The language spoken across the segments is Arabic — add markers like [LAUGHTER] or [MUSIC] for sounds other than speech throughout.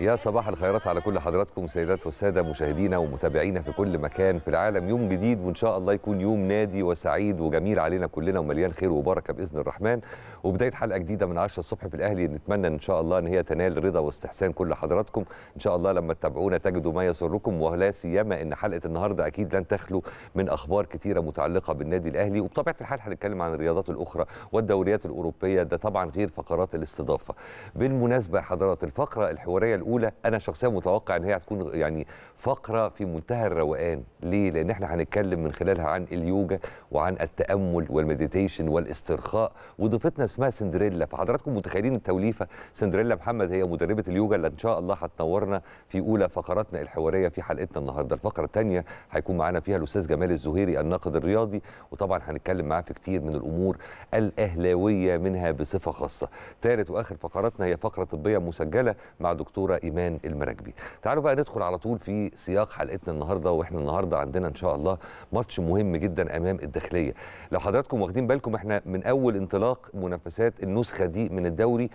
يا صباح الخيرات على كل حضراتكم سيدات والسادة مشاهدينا ومتابعينا في كل مكان في العالم. يوم جديد وإن شاء الله يكون يوم نادي وسعيد وجميل علينا كلنا ومليان خير وبركه بإذن الرحمن. وبداية حلقة جديدة من 10 الصبح في الأهلي نتمنى إن شاء الله إن هي تنال رضا واستحسان كل حضراتكم. إن شاء الله لما تتابعونا تجدوا ما يسركم ولا سيما إن حلقة النهارده أكيد لن تخلو من أخبار كثيره متعلقة بالنادي الأهلي. وبطبيعة الحال هنتكلم عن الرياضات الأخرى والدوريات الأوروبية. ده طبعا غير فقرات الاستضافة. بالمناسبة يا حضرات الفقرة الحوارية الأولى أنا شخصيا متوقع إن هي هتكون يعني فقرة في منتهى الروقان. ليه؟ لأن إحنا هنتكلم من خلالها عن اليوجا وعن التأمل والمديتيشن والاسترخاء. وضيفتنا اسمها سندريلا. فحضراتكم متخيلين التوليفة؟ سندريلا محمد هي مدربة اليوجا اللي إن شاء الله هتنورنا في أولى فقراتنا الحوارية في حلقتنا النهارده. الفقرة الثانية هيكون معانا فيها الأستاذ جمال الزهيري الناقد الرياضي. وطبعا هنتكلم معاه في كتير من الأمور الأهلاوية منها بصفة خاصة. ثالث وآخر فقراتنا هي فقرة طبية مسجلة مع دكتورة إيمان المراكبي. تعالوا بقى ندخل على طول في سياق حلقتنا النهارده وإحنا النهارده عندنا إن شاء الله ماتش مهم جدا أمام الداخلية. لو حضراتكم واخدين بالكم إحنا من أول انطلاق منافسات النسخة دي من الدوري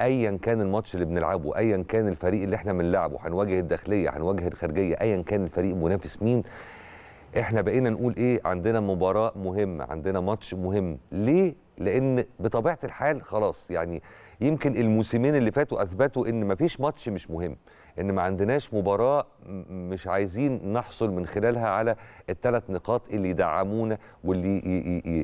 ايا كان الماتش اللي بنلعبه ايا كان الفريق اللي إحنا بنلعبه هنواجه الداخلية هنواجه الخارجية ايا كان الفريق منافس مين إحنا بقينا نقول إيه؟ عندنا مباراة مهمة عندنا ماتش مهم. ليه؟ لأن بطبيعة الحال خلاص يعني يمكن الموسمين اللي فاتوا أثبتوا إن مفيش ماتش مش مهم. إن ما عندناش مباراة مش عايزين نحصل من خلالها على الثلاث نقاط اللي يدعمونا واللي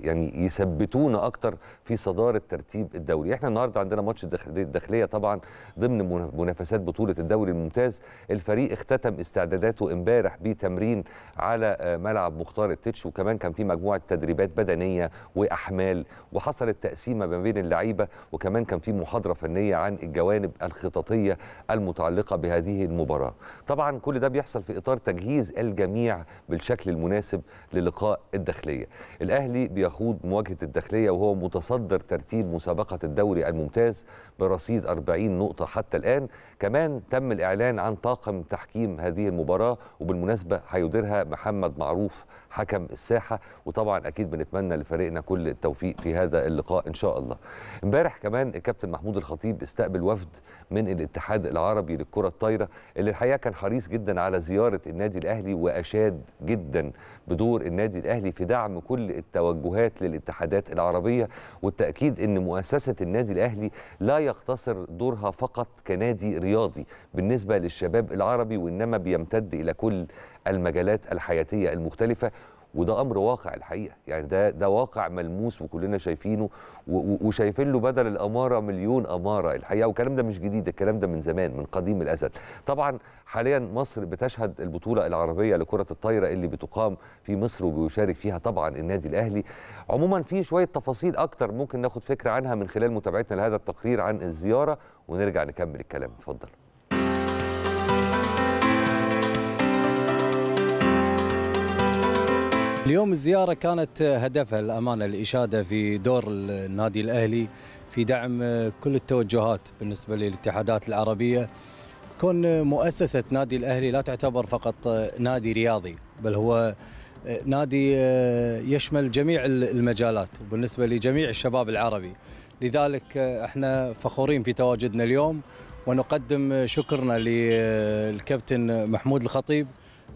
يعني يثبتونا أكتر في صداره ترتيب الدوري إحنا النهارده عندنا ماتش الداخلية طبعا ضمن منافسات بطولة الدوري الممتاز. الفريق اختتم استعداداته امبارح بتمرين على ملعب مختار التتش وكمان كان في مجموعة تدريبات بدنية وأحمال وحصلت تقسيمة ما بين اللعيبة وكمان كان في محاضرة فنية عن الجوانب الخططية المتعلقة بهذه المباراة. طبعا كل ده بيحصل في إطار تجهيز الجميع بالشكل المناسب للقاء الداخلية. الأهلي بيخوض مواجهة الداخلية وهو متصدر ترتيب مسابقة الدوري الممتاز برصيد 40 نقطة حتى الآن. كمان تم الإعلان عن طاقم تحكيم هذه المباراة وبالمناسبة هيديرها محمد معروف حكم الساحة. وطبعا أكيد بنتمنى لفريقنا كل التوفيق في هذا اللقاء إن شاء الله. امبارح كمان الكابتن محمود الخطيب استقبل وفد من الاتحاد العربي للكرة الطايره اللي الحقيقة كان حريص جدا على زيارة النادي الأهلي وأشاد جدا بدور النادي الأهلي في دعم كل التوجهات للاتحادات العربية والتأكيد إن مؤسسة النادي الأهلي لا يقتصر دورها فقط كنادي رياضي بالنسبة للشباب العربي وإنما بيمتد إلى كل المجالات الحياتية المختلفة. وده أمر واقع الحقيقة. يعني ده ده واقع ملموس وكلنا شايفينه وشايفين له بدل الأمارة مليون أمارة الحقيقة. والكلام ده مش جديد الكلام ده من زمان من قديم الأزل. طبعا حاليا مصر بتشهد البطولة العربية لكرة الطايرة اللي بتقام في مصر وبيشارك فيها طبعا النادي الأهلي. عموما في شوية تفاصيل أكتر ممكن ناخد فكرة عنها من خلال متابعتنا لهذا التقرير عن الزيارة. ونرجع نكمل الكلام. اتفضل. اليوم الزيارة كانت هدفها الأمانة الإشادة في دور النادي الأهلي في دعم كل التوجهات بالنسبة للاتحادات العربية. كون مؤسسة نادي الأهلي لا تعتبر فقط نادي رياضي بل هو نادي يشمل جميع المجالات وبالنسبة لجميع الشباب العربي. لذلك إحنا فخورين في تواجدنا اليوم ونقدم شكرنا للكابتن محمود الخطيب.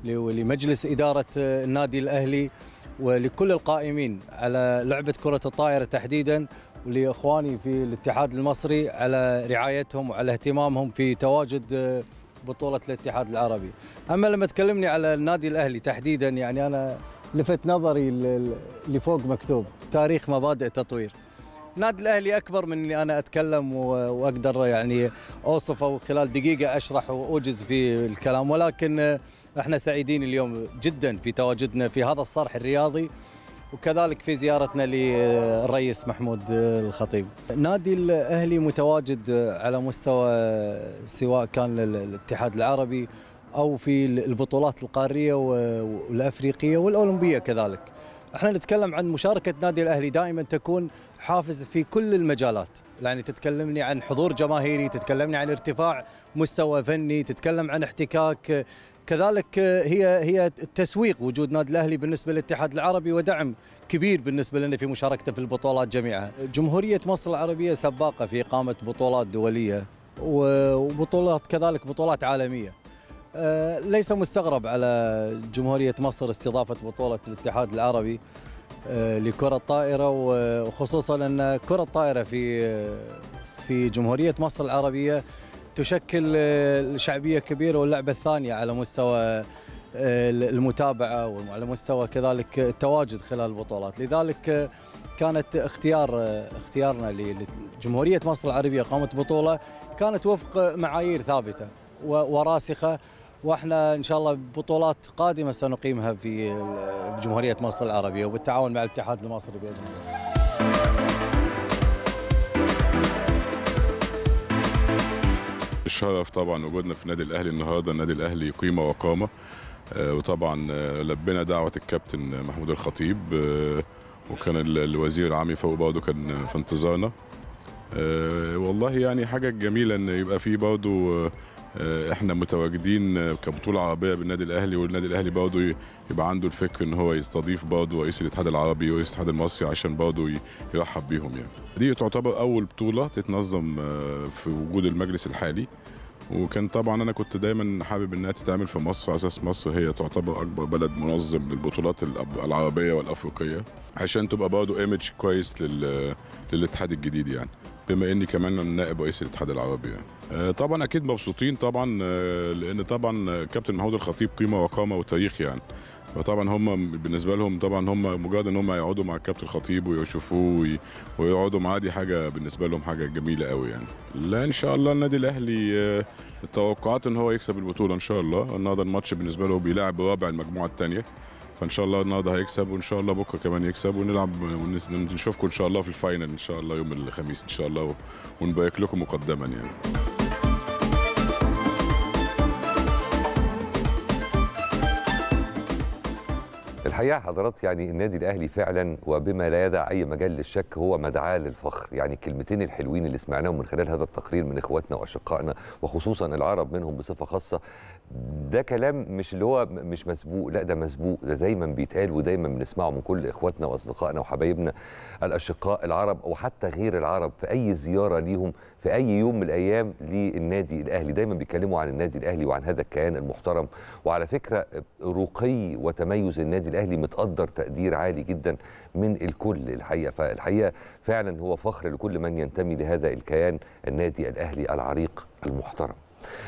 ولمجلس إدارة النادي الأهلي ولكل القائمين على لعبة كرة الطائرة تحديدا ولإخواني في الاتحاد المصري على رعايتهم وعلى اهتمامهم في تواجد بطولة الاتحاد العربي. أما لما تكلمني على النادي الأهلي تحديدا يعني أنا لفت نظري اللي فوق مكتوب تاريخ مبادئ تطوير. النادي الأهلي أكبر من إني أنا أتكلم وأقدر يعني أوصفه خلال دقيقة أشرح وأوجز في الكلام. ولكن إحنا سعيدين اليوم جدا في تواجدنا في هذا الصرح الرياضي وكذلك في زيارتنا للرئيس محمود الخطيب. نادي الأهلي متواجد على مستوى سواء كان الاتحاد العربي أو في البطولات القارية والأفريقية والأولمبية كذلك. إحنا نتكلم عن مشاركة نادي الأهلي دائما تكون حافز في كل المجالات يعني تتكلمني عن حضور جماهيري تتكلمني عن ارتفاع مستوى فني تتكلم عن احتكاك كذلك هي هي التسويق وجود نادي الأهلي بالنسبة للاتحاد العربي ودعم كبير بالنسبة لنا في مشاركته في البطولات جميعها. جمهورية مصر العربية سباقة في إقامة بطولات دولية وبطولات كذلك بطولات عالمية آه، ليس مستغرب على جمهورية مصر استضافة بطولة الاتحاد العربي آه، لكرة الطائرة وخصوصا أن كرة الطائرة في آه، في جمهورية مصر العربية تشكل آه، شعبيه كبيرة واللعبة الثانية على مستوى آه، المتابعة وعلى مستوى كذلك التواجد خلال البطولات لذلك آه، كانت اختيار اختيارنا لجمهوريه مصر العربية قامه بطوله كانت وفق معايير ثابتة وراسخة وإحنا إن شاء الله بطولات قادمة سنقيمها في جمهورية مصر العربية وبالتعاون مع الاتحاد المصري بإذن الله. الشرف طبعا وجودنا في النادي الأهلي النهارده. النادي الأهلي قيمة وقامة. آه، وطبعا آه، لبينا دعوة الكابتن محمود الخطيب. آه، وكان ال- الوزير العام فوق برضه كان في انتظارنا. والله يعني حاجة جميلة إن يبقى في برضه إحنا متواجدين كبطولة عربية بالنادي الأهلي والنادي الأهلي برضه يبقى عنده الفكر إن هو يستضيف برضه رئيس الاتحاد العربي ورئيس الاتحاد المصري عشان برضه يرحب بيهم يعني. دي تعتبر أول بطولة تتنظم آه، في وجود المجلس الحالي. وكان طبعا أنا كنت دايما حابب إنها تتعمل في مصر على أساس مصر هي تعتبر أكبر بلد منظم للبطولات العربية والأفريقية عشان تبقى برضه ايمج كويس لل... للاتحاد الجديد يعني بما إني كمان نائب رئيس الاتحاد العربي يعني. آه، طبعا أكيد مبسوطين طبعا آه، لأن طبعا كابتن محمود الخطيب قيمة وقامة وتاريخ يعني. فطبعا هم بالنسبة لهم طبعا هم مجرد إن هم يقعدوا مع الكابتن الخطيب ويشوفوه وي- ويقعدوا معاه دي حاجة بالنسبة لهم حاجة جميلة قوي يعني. لا إن شاء الله النادي الأهلي آه، التوقعات إن هو يكسب البطولة إن شاء الله. النهارده الماتش بالنسبة له بيلاعب رابع المجموعة الثانية فإن شاء الله النهارده هيكسب وإن شاء الله بكرة كمان يكسب. ونلعب ونشوفكم إن شاء الله في الفاينل إن شاء الله يوم الخميس إن شاء الله ونبارك لكم مقدما يعني. الحقيقة حضرات يعني النادي الأهلي فعلا وبما لا يدع أي مجال للشك هو مدعاة للفخر. يعني الكلمتين الحلوين اللي سمعناهم من خلال هذا التقرير من إخواتنا وأشقائنا وخصوصا العرب منهم بصفة خاصة ده كلام مش اللي هو مش مسبوق لا ده مسبوق ده دايما بيتقال ودايما بنسمعه من كل إخواتنا وأصدقائنا وحبايبنا الأشقاء العرب وحتى غير العرب في أي زيارة ليهم في أي يوم من الأيام للنادي الأهلي. دايما بيتكلموا عن النادي الأهلي وعن هذا الكيان المحترم. وعلى فكرة رقي وتميز النادي الأهلي متقدر تقدير عالي جدا من الكل. الحقيقة فالحقيقة فعلا هو فخر لكل من ينتمي لهذا الكيان النادي الأهلي العريق المحترم.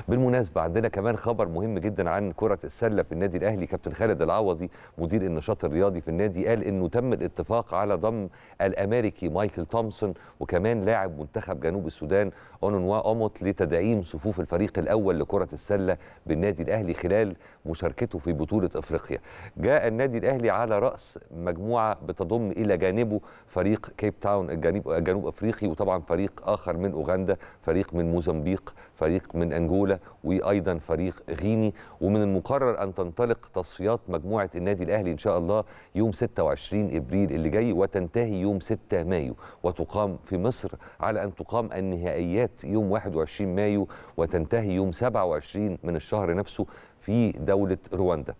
بالمناسبة عندنا كمان خبر مهم جدا عن كرة السلة في النادي الأهلي. كابتن خالد العوضي مدير النشاط الرياضي في النادي قال إنه تم الاتفاق على ضم الأمريكي مايكل تومسون وكمان لاعب منتخب جنوب السودان أونونوا أوموت لتدعيم صفوف الفريق الأول لكرة السلة بالنادي الأهلي خلال مشاركته في بطولة أفريقيا. جاء النادي الأهلي على رأس مجموعة بتضم إلى جانبه فريق كيب تاون الجنوب, أفريقي وطبعا فريق آخر من أوغندا فريق من موزمبيق فريق من أنجولا وأيضا فريق غيني. ومن المقرر أن تنطلق تصفيات مجموعة النادي الأهلي إن شاء الله يوم 26 إبريل اللي جاي وتنتهي يوم 6 مايو. وتقام في مصر على أن تقام النهائيات يوم 21 مايو وتنتهي يوم 27 من الشهر نفسه في دولة رواندا.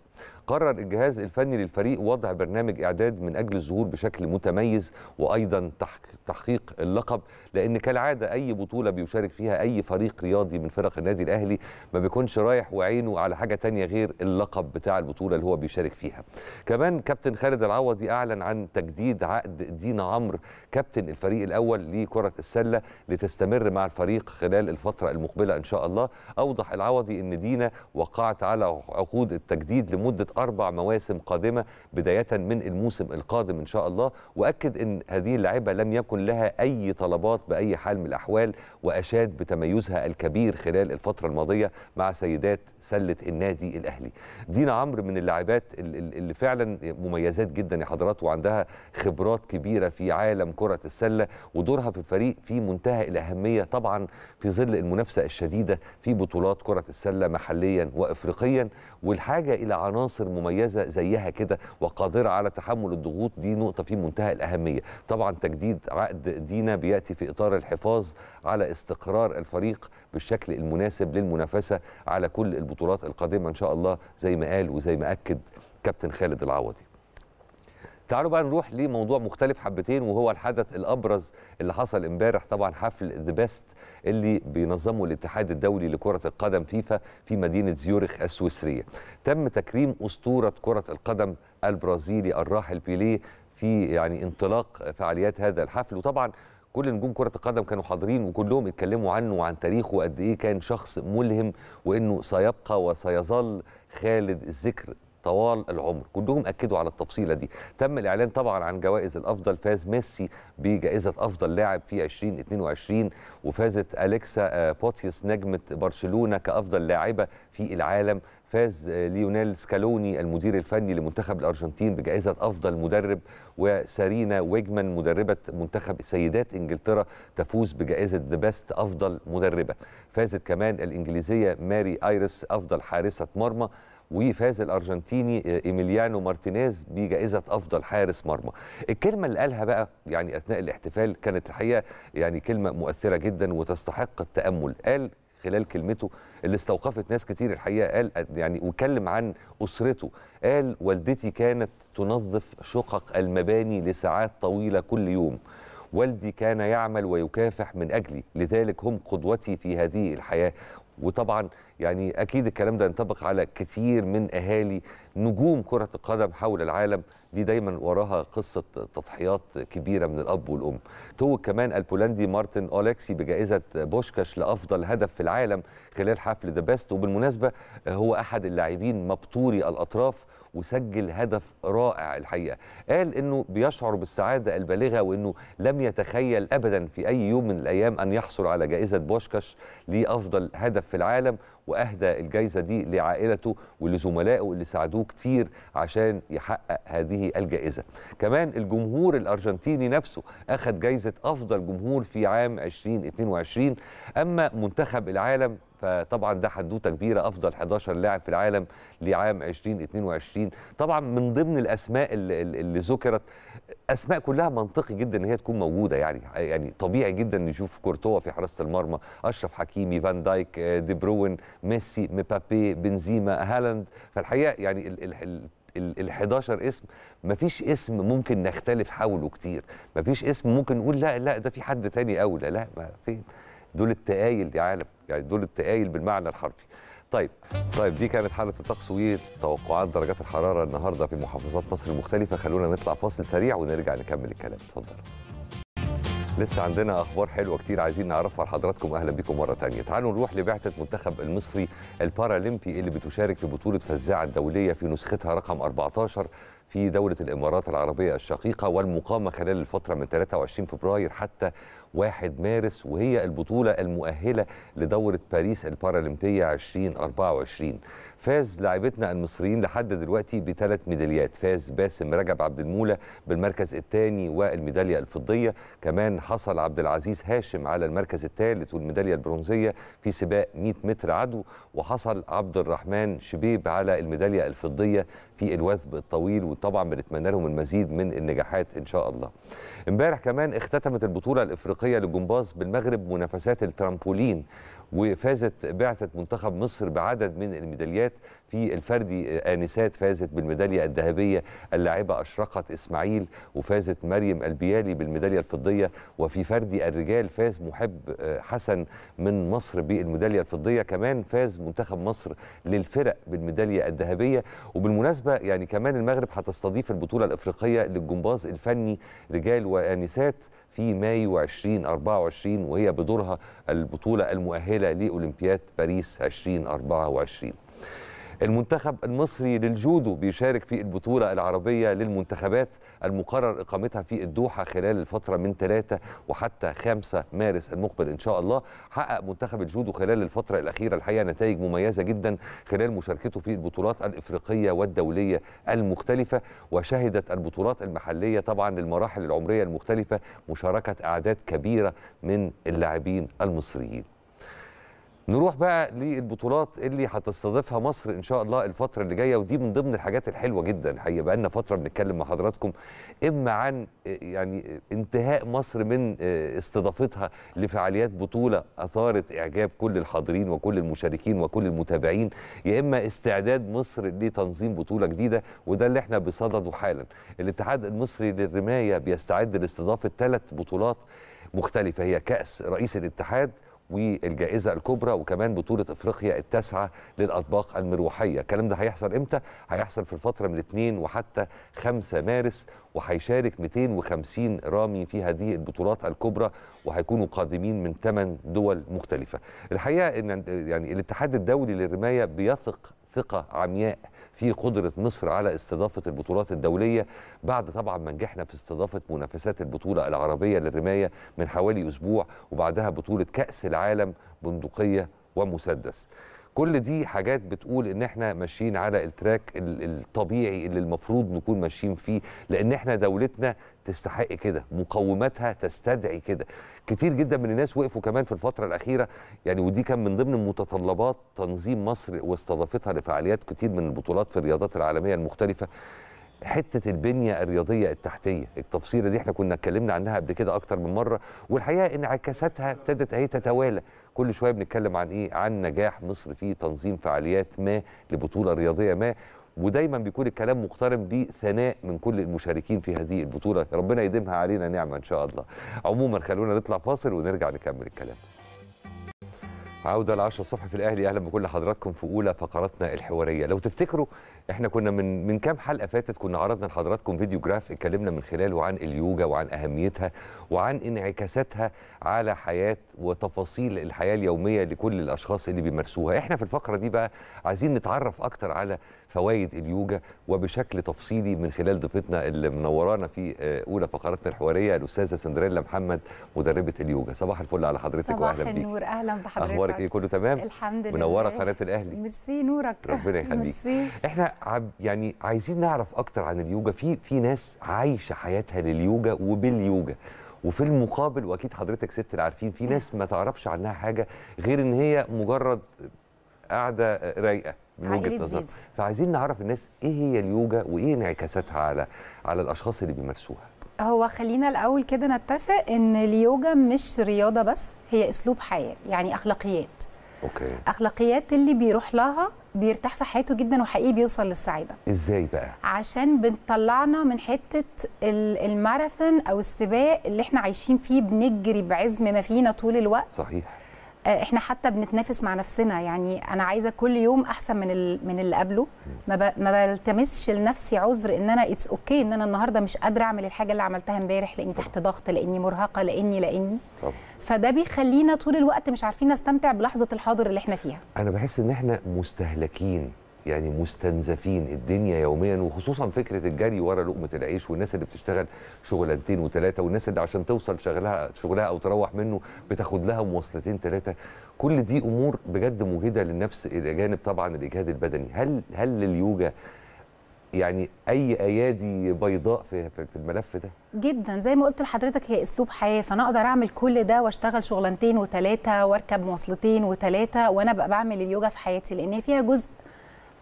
قرر الجهاز الفني للفريق وضع برنامج إعداد من أجل الظهور بشكل متميز وأيضا تحق- تحقيق اللقب لأن كالعادة أي بطولة بيشارك فيها أي فريق رياضي من فرق النادي الأهلي ما بيكونش رايح وعينه على حاجة تانية غير اللقب بتاع البطولة اللي هو بيشارك فيها. كمان كابتن خالد العوضي أعلن عن تجديد عقد دينا عمرو كابتن الفريق الأول لكرة السلة لتستمر مع الفريق خلال الفترة المقبلة إن شاء الله. أوضح العوضي إن دينا وقعت على عقود التجديد لمدة أربع مواسم قادمة بداية من الموسم القادم إن شاء الله وأكد إن هذه اللاعبه لم يكن لها أي طلبات بأي حال من الأحوال وأشاد بتميزها الكبير خلال الفترة الماضية مع سيدات سلة النادي الأهلي. دينا عمرو من اللاعبات ال- ال- اللي فعلا مميزات جدا يا حضرات وعندها خبرات كبيرة في عالم كرة السلة ودورها في الفريق في منتهى الأهمية طبعا في ظل المنافسة الشديدة في بطولات كرة السلة محليا وافريقيا والحاجة إلى عناصر مميزة زيها كده وقادرة على تحمل الضغوط دي نقطة في منتهى الأهمية. طبعا تجديد عقد دينا بيأتي في إطار الحفاظ على استقرار الفريق بالشكل المناسب للمنافسة على كل البطولات القادمة إن شاء الله زي ما قال وزي ما أكد كابتن خالد العوضي. تعالوا بقى نروح لموضوع مختلف حبتين وهو الحدث الأبرز اللي حصل امبارح طبعا حفل The Best اللي بينظمه الاتحاد الدولي لكرة القدم فيفا في مدينة زيورخ السويسرية. تم تكريم أسطورة كرة القدم البرازيلي الراحل بيليه في يعني انطلاق فعاليات هذا الحفل وطبعا كل نجوم كرة القدم كانوا حاضرين وكلهم اتكلموا عنه وعن تاريخه وقد إيه كان شخص ملهم وإنه سيبقى وسيظل خالد الذكر طوال العمر. كلهم أكدوا على التفصيلة دي. تم الإعلان طبعا عن جوائز الأفضل. فاز ميسي بجائزة أفضل لاعب في 2022 وفازت أليكسيا بوتياس نجمة برشلونة كأفضل لاعبة في العالم. فاز ليونيل سكالوني المدير الفني لمنتخب الأرجنتين بجائزة أفضل مدرب وسارينا ويجمان مدربة منتخب سيدات إنجلترا تفوز بجائزة The Best أفضل مدربة. فازت كمان الإنجليزية ماري إيربس أفضل حارسة مرمى. وفاز الأرجنتيني إيميليانو مارتينيز بجائزة أفضل حارس مرمى. الكلمة اللي قالها بقى يعني أثناء الاحتفال كانت الحقيقة يعني كلمة مؤثرة جدا وتستحق التأمل، قال خلال كلمته اللي استوقفت ناس كتير الحقيقة قال يعني واتكلم عن أسرته، قال والدتي كانت تنظف شقق المباني لساعات طويلة كل يوم. والدي كان يعمل ويكافح من أجلي لذلك هم قدوتي في هذه الحياة وطبعا يعني أكيد الكلام ده ينطبق على كتير من أهالي نجوم كرة القدم حول العالم. دي دايما وراها قصة تضحيات كبيرة من الأب والأم. توج كمان البولندي مارسين أوليكسي بجائزة بوشكاش لأفضل هدف في العالم خلال حفل The Best وبالمناسبة هو أحد اللاعبين مبتوري الأطراف. وسجل هدف رائع الحقيقة. قال إنه بيشعر بالسعادة البالغة وإنه لم يتخيل ابدا في أي يوم من الأيام أن يحصل على جائزة بوشكاش لأفضل هدف في العالم. وأهدى الجائزه دي لعائلته ولزملائه اللي ساعدوه كتير عشان يحقق هذه الجائزة. كمان الجمهور الأرجنتيني نفسه اخذ جائزه أفضل جمهور في عام 2022 أما منتخب العالم فطبعا ده حدوتة كبيرة أفضل 11 لاعب في العالم لعام 2022 طبعا من ضمن الأسماء اللي, ذكرت اسماء كلها منطقي جدا إن هي تكون موجودة يعني يعني طبيعي جدا نشوف كورتوا في حراسة المرمى أشرف حكيمي فان دايك دي بروين ميسي مبابي بنزيما هالاند. فالحقيقة يعني ال ال ال 11 اسم مفيش اسم ممكن نختلف حوله كتير. مفيش اسم ممكن نقول لا لا ده في حد تاني أولى لا ما فين دول التقايل يا عالم يعني دول التقايل بالمعنى الحرفي. طيب طيب دي كانت حالة الطقس وتوقعات درجات الحرارة النهارده في محافظات مصر المختلفة. خلونا نطلع فاصل سريع ونرجع نكمل الكلام. اتفضل. لسه عندنا أخبار حلوة كتير عايزين نعرفها لحضراتكم. أهلا بكم مرة ثانية تعالوا نروح لبعثة المنتخب المصري البارالمبي اللي بتشارك في بطولة فزاعة الدولية في نسختها رقم 14 في دولة الإمارات العربية الشقيقة والمقامة خلال الفترة من 23 فبراير حتى 1 مارس وهي البطولة المؤهلة لدورة باريس البارالمبية 2024 فاز لاعبتنا المصريين لحد دلوقتي بثلاث ميداليات. فاز باسم رجب عبد المولى بالمركز الثاني والميدالية الفضية. كمان حصل عبد العزيز هاشم على المركز الثالث والميدالية البرونزية في سباق 100 متر عدو. وحصل عبد الرحمن شبيب على الميدالية الفضية في الوثب الطويل. وطبعا بنتمنى لهم المزيد من النجاحات إن شاء الله. امبارح كمان اختتمت البطولة الإفريقية للجمباز بالمغرب منافسات الترامبولين. وفازت بعثه منتخب مصر بعدد من الميداليات في الفردي انسات فازت بالميدالية الذهبية اللاعبة أشرقت إسماعيل وفازت مريم البيالي بالميدالية الفضية. وفي فردي الرجال فاز محب حسن من مصر بالميدالية الفضية. كمان فاز منتخب مصر للفرق بالميدالية الذهبية. وبالمناسبة يعني كمان المغرب هتستضيف البطولة الإفريقية للجمباز الفني رجال وانسات في مايو 2024 وهي بدورها البطولة المؤهلة لأولمبياد باريس 2024 المنتخب المصري للجودو بيشارك في البطولة العربية للمنتخبات المقرر إقامتها في الدوحة خلال الفترة من 3 وحتى 5 مارس المقبل إن شاء الله. حقق منتخب الجودو خلال الفترة الأخيرة الحقيقة نتائج مميزة جدا خلال مشاركته في البطولات الإفريقية والدولية المختلفة وشهدت البطولات المحلية طبعا للمراحل العمرية المختلفة مشاركة أعداد كبيرة من اللاعبين المصريين. نروح بقى للبطولات اللي هتستضيفها مصر إن شاء الله الفترة اللي جاية ودي من ضمن الحاجات الحلوة جدا. الحقيقة بقى لنا فترة بنتكلم مع حضراتكم إما عن يعني انتهاء مصر من آه، استضافتها لفعاليات بطولة أثارت إعجاب كل الحاضرين وكل المشاركين وكل المتابعين يا إما استعداد مصر لتنظيم بطولة جديدة وده اللي إحنا بصدده حالا. الاتحاد المصري للرماية بيستعد لاستضافة ثلاث بطولات مختلفة هي كأس رئيس الاتحاد والجائزة الكبرى وكمان بطولة إفريقيا التاسعة للأطباق المروحية. الكلام ده هيحصل إمتى؟ هيحصل في الفترة من 2 وحتى 5 مارس وهيشارك 250 رامي في هذه البطولات الكبرى وهيكونوا قادمين من 8 دول مختلفة. الحقيقة إن يعني الاتحاد الدولي للرماية بيثق ثقة عمياء في قدرة مصر على استضافة البطولات الدولية بعد طبعا ما نجحنا في استضافة منافسات البطولة العربية للرماية من حوالي أسبوع وبعدها بطولة كأس العالم بندقية ومسدس. كل دي حاجات بتقول إن إحنا ماشيين على التراك ال- الطبيعي اللي المفروض نكون ماشيين فيه لأن إحنا دولتنا تستحق كده مقوماتها تستدعي كده. كتير جدا من الناس وقفوا كمان في الفترة الأخيرة يعني ودي كان من ضمن متطلبات تنظيم مصر واستضافتها لفعاليات كتير من البطولات في الرياضات العالمية المختلفة. حتة البنية الرياضية التحتية التفصيلة دي إحنا كنا اتكلمنا عنها قبل كده أكتر من مرة والحقيقة إنعكاساتها ابتدت أهي تتوالى. كل شوية بنتكلم عن إيه؟ عن نجاح مصر في تنظيم فعاليات ما لبطولة رياضية ما ودايما بيكون الكلام مقترن بثناء من كل المشاركين في هذه البطولة. ربنا يديمها علينا نعمة إن شاء الله. عموما خلونا نطلع فاصل ونرجع نكمل الكلام. عودة العشرة الصبح في الأهلي. أهلا بكل حضراتكم في أولى فقراتنا الحوارية. لو تفتكروا إحنا كنا من من كام حلقة فاتت كنا عرضنا لحضراتكم فيديو جراف اتكلمنا من خلاله عن اليوجا وعن أهميتها وعن انعكاساتها على حياة وتفاصيل الحياة اليومية لكل الأشخاص اللي بيمارسوها. إحنا في الفقرة دي بقى عايزين نتعرف أكتر على فوائد اليوجا وبشكل تفصيلي من خلال ضيفتنا اللي منورانا في آه، أولى فقراتنا الحوارية الأستاذة سندريلا محمد مدربة اليوجا. صباح الفل على حضرتك صباح وأهلا بيك. النور. أهلا بحضرتك. أخبارك إيه؟ كله تمام؟ الحمد لله. منوره قناة الأهلي. ميرسي نورك. ربنا يخليك. [LAUGHS] ميرسي. إحنا عب يعني عايزين نعرف أكتر عن اليوجا. في في ناس عايشة حياتها لليوجا وباليوجا. وفي المقابل وأكيد حضرتك ست العارفين في ناس ما تعرفش عنها حاجة غير إن هي مجرد قاعدة رايقة من وجهة نظر. فعايزين نعرف الناس إيه هي اليوجا وإيه انعكاساتها على على الأشخاص اللي بيمارسوها. هو خلينا الأول كده نتفق إن اليوجا مش رياضة بس هي أسلوب حياة يعني أخلاقيات. أوكي. أخلاقيات اللي بيروح لها بيرتاح في حياته جدا وحقيقي بيوصل للسعادة. إزاي بقى؟ عشان بنطلعنا من حتة ال- الماراثون أو السباق اللي إحنا عايشين فيه بنجري بعزم ما فينا طول الوقت. صحيح. آه، إحنا حتى بنتنافس مع نفسنا. يعني أنا عايزة كل يوم أحسن من من اللي قبله. ما ما بلتمسش لنفسي عذر إن أنا it's okay إن أنا النهارده مش قادرة أعمل الحاجة اللي عملتها امبارح لأني تحت ضغط لأني مرهقة لأني لأني. طبعا. فده بيخلينا طول الوقت مش عارفين نستمتع بلحظة الحاضر اللي إحنا فيها. أنا بحس إن إحنا مستهلكين يعني مستنزفين الدنيا يوميا وخصوصا فكرة الجري ورا لقمة العيش والناس اللي بتشتغل شغلانتين وثلاثه والناس اللي عشان توصل شغلها شغلها أو تروح منه بتاخد لها مواصلتين ثلاثة كل دي أمور بجد مجهده للنفس إلى جانب طبعا الإجهاد البدني. هل هل لليوجا يعني أي أيادي بيضاء في في الملف ده. جدا. زي ما قلت لحضرتك هي أسلوب حياة فأنا أقدر أعمل كل ده وأشتغل شغلانتين وثلاثه وأركب مواصلتين وثلاثه وأنا بقى بعمل اليوجا في حياتي لأن هي فيها جزء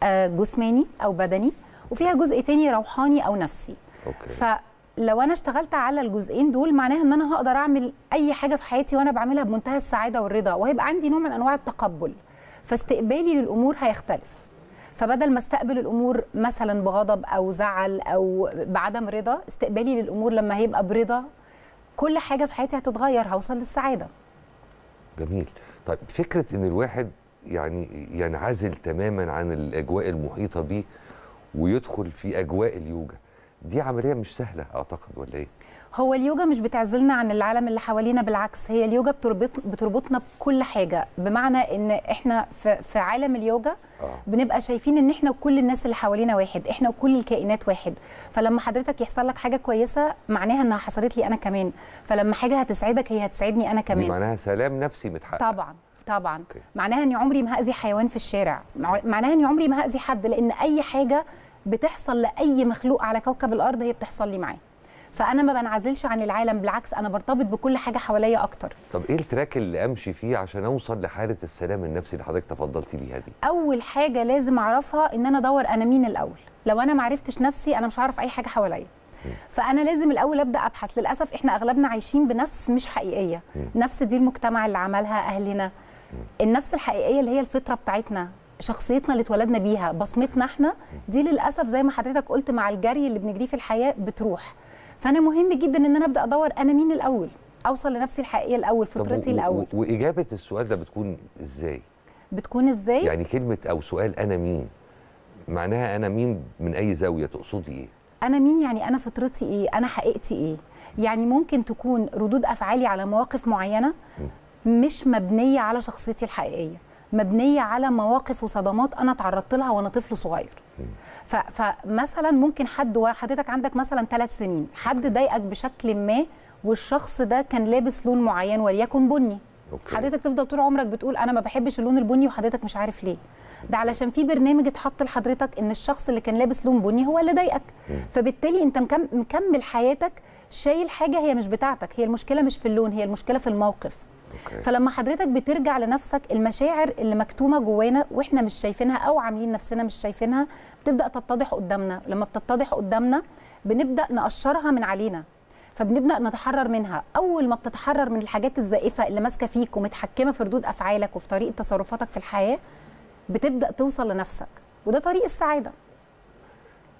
آه، جسماني أو بدني وفيها جزء تاني روحاني أو نفسي. أوكي. فلو أنا اشتغلت على الجزئين دول معناها إن أنا هقدر أعمل أي حاجة في حياتي وأنا بعملها بمنتهى السعادة والرضا وهيبقى عندي نوع من أنواع التقبل. فاستقبالي للأمور هيختلف. فبدل ما استقبل الأمور مثلا بغضب أو زعل أو بعدم رضا استقبالي للأمور لما هيبقى برضا كل حاجة في حياتي هتتغير هوصل للسعادة. جميل. طيب فكرة إن الواحد يعني ينعزل تماما عن الأجواء المحيطة بيه ويدخل في أجواء اليوجا دي عملية مش سهلة أعتقد ولا إيه؟ هو اليوجا مش بتعزلنا عن العالم اللي حوالينا بالعكس هي اليوجا بتربط بتربطنا بكل حاجة. بمعنى إن إحنا في, في عالم اليوجا آه. بنبقى شايفين إن إحنا وكل الناس اللي حوالينا واحد إحنا وكل الكائنات واحد. فلما حضرتك يحصل لك حاجة كويسة معناها إنها حصلت لي أنا كمان. فلما حاجة هتسعدك هي هتسعدني أنا كمان. معناها سلام نفسي متحقق. طبعا طبعا. okay. معناها إني عمري ما هأذي حيوان في الشارع. مع- معناها إني عمري ما هأذي حد لأن أي حاجة بتحصل لأي مخلوق على كوكب الأرض هي بتحصل لي معاه. فأنا ما بنعزلش عن العالم بالعكس أنا برتبط بكل حاجة حواليا أكتر. طب إيه ال track اللي أمشي فيه عشان أوصل لحالة السلام النفسي اللي حضرتك تفضلتي بيها دي؟ أول حاجة لازم أعرفها إن أنا أدور أنا مين الأول. لو أنا ما عرفتش نفسي أنا مش هعرف أي حاجة حواليا. فأنا لازم الأول أبدأ أبحث. للأسف إحنا أغلبنا عايشين بنفس مش حقيقية. نفس دي المجتمع اللي عملها أهلنا. النفس الحقيقية اللي هي الفطرة بتاعتنا شخصيتنا اللي اتولدنا بيها بصمتنا إحنا دي للأسف زي ما حضرتك قلت مع الجري اللي بنجريه في الحياة بتروح. فأنا مهم جدا إن أنا أبدأ أدور أنا مين الأول أوصل لنفسي الحقيقية الأول فطرتي الأول. وإجابة السؤال ده بتكون إزاي؟ بتكون إزاي؟ يعني كلمة أو سؤال أنا مين؟ معناها أنا مين من أي زاوية؟ تقصدي إيه؟ أنا مين يعني أنا فطرتي إيه؟ أنا حقيقتي إيه؟ يعني ممكن تكون ردود أفعالي على مواقف معينة مش مبنية على شخصيتي الحقيقية. مبنية على مواقف وصدمات أنا تعرضت لها وأنا طفل صغير. فمثلا ممكن حد حضرتك عندك مثلا ثلاث سنين حد ضايقك بشكل ما والشخص ده كان لابس لون معين وليكن بني. أوكي. حضرتك تفضل طول عمرك بتقول أنا ما بحبش اللون البني وحضرتك مش عارف ليه. ده علشان في برنامج اتحط لحضرتك إن الشخص اللي كان لابس لون بني هو اللي ضايقك. فبالتالي أنت مكم- مكمل حياتك شايل حاجة هي مش بتاعتك هي المشكلة مش في اللون هي المشكلة في الموقف. أوكي. فلما حضرتك بترجع لنفسك المشاعر اللي مكتومة جوانا وإحنا مش شايفينها أو عاملين نفسنا مش شايفينها بتبدأ تتضح قدامنا. لما بتتضح قدامنا بنبدأ نقشرها من علينا فبنبدأ نتحرر منها. أول ما بتتحرر من الحاجات الزائفة اللي ماسكة فيك ومتحكمة في ردود أفعالك وفي طريقة تصرفاتك في الحياة بتبدأ توصل لنفسك. وده طريق السعادة.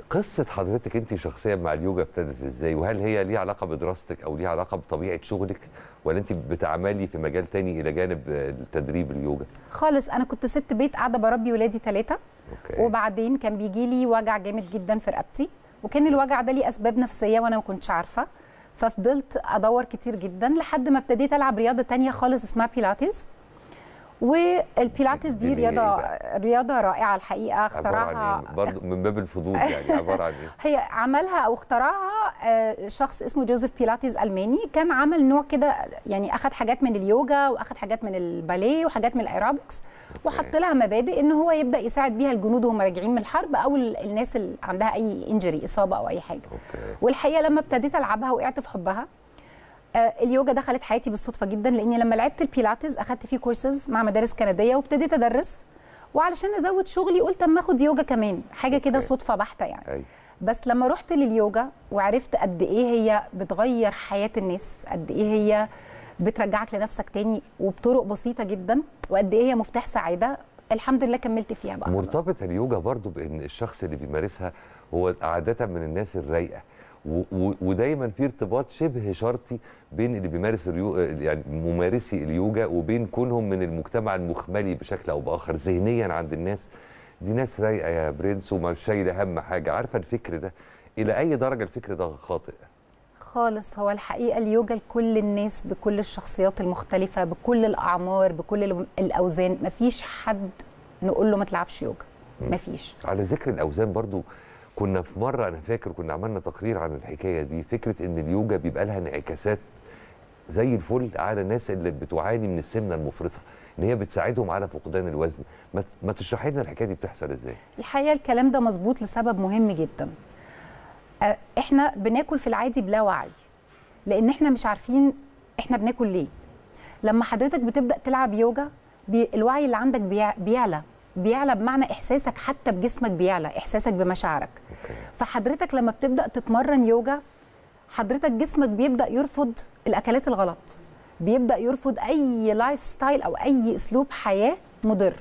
قصة حضرتك انت شخصيا مع اليوجا ابتدت إزاي؟ وهل هي ليها علاقة بدراستك أو ليها علاقة بطبيعة شغلك؟ ولا انت بتعملي في مجال تاني إلى جانب آه، تدريب اليوجا؟ خالص أنا كنت ست بيت قاعدة بربي ولادي ثلاثة وبعدين كان بيجي لي وجع جامد جدا في رقبتي. وكان الوجع ده ليه أسباب نفسية وأنا ما كنتش عارفة. ففضلت أدور كتير جدا لحد ما ابتديت ألعب رياضة تانية خالص اسمها بيلاتيز والبيلاتيز دي إيه رياضة؟ رياضة رائعة الحقيقة اخترعها إيه؟ برضه من باب الفضول يعني عبارة عن إيه؟ [LAUGHS] هي عملها أو اخترعها آه، شخص اسمه جوزيف بيلاتيز ألماني كان عمل نوع كده يعني اخذ حاجات من اليوجا واخذ حاجات من الباليه وحاجات من الأيروبكس وحط لها مبادئ إن هو يبدأ يساعد بيها الجنود وهم راجعين من الحرب أو ال- الناس اللي عندها أي injury إصابة أو أي حاجة. okay. والحقيقة لما ابتديت ألعبها وقعت في حبها اليوجا دخلت حياتي بالصدفة جدا لأني لما لعبت البيلاتيز أخدت فيه كورسز مع مدارس كندية وابتديت أدرس وعلشان أزود شغلي قلت أما آخد يوجا كمان حاجة كده. صدفة بحتة يعني أي بس لما رحت لليوجا وعرفت قد إيه هي بتغير حياة الناس قد إيه هي بترجعك لنفسك تاني وبطرق بسيطة جدا وقد إيه هي مفتاح سعادة الحمد لله كملت فيها بقى. مرتبط اليوجا برضو بإن الشخص اللي بيمارسها هو عادة من الناس الرايقة ودايما في ارتباط شبه شرطي بين اللي بيمارس اليو... يعني ممارسي اليوجا وبين كونهم من المجتمع المخملي بشكل أو بآخر ذهنيا عند الناس. دي ناس رايقة يا برنس وما شايله هم حاجة. عارفة الفكر ده؟ إلى أي درجة الفكر ده خاطئ؟ خالص. هو الحقيقة اليوجا لكل الناس بكل الشخصيات المختلفة بكل الأعمار بكل ال- الأوزان. مفيش حد نقول له ما تلعبش يوجا. مفيش. على ذكر الأوزان برضو كنا في مرة أنا فاكر كنا عملنا تقرير عن الحكاية دي فكرة إن اليوجا بيبقى لها انعكاسات زي الفل على الناس اللي بتعاني من السمنة المفرطة إن هي بتساعدهم على فقدان الوزن. ما تشرحي لنا الحكاية دي بتحصل إزاي؟ الحقيقة الكلام ده مظبوط لسبب مهم جدا. آه، إحنا بناكل في العادي بلا وعي لأن إحنا مش عارفين إحنا بناكل ليه. لما حضرتك بتبدأ تلعب يوجا الوعي اللي عندك بيع- بيعلى. بيعلى بمعنى إحساسك حتى بجسمك بيعلى إحساسك بمشاعرك. فحضرتك لما بتبدأ تتمرن يوجا حضرتك جسمك بيبدأ يرفض الأكلات الغلط بيبدأ يرفض أي lifestyle أو أي أسلوب حياة مضر.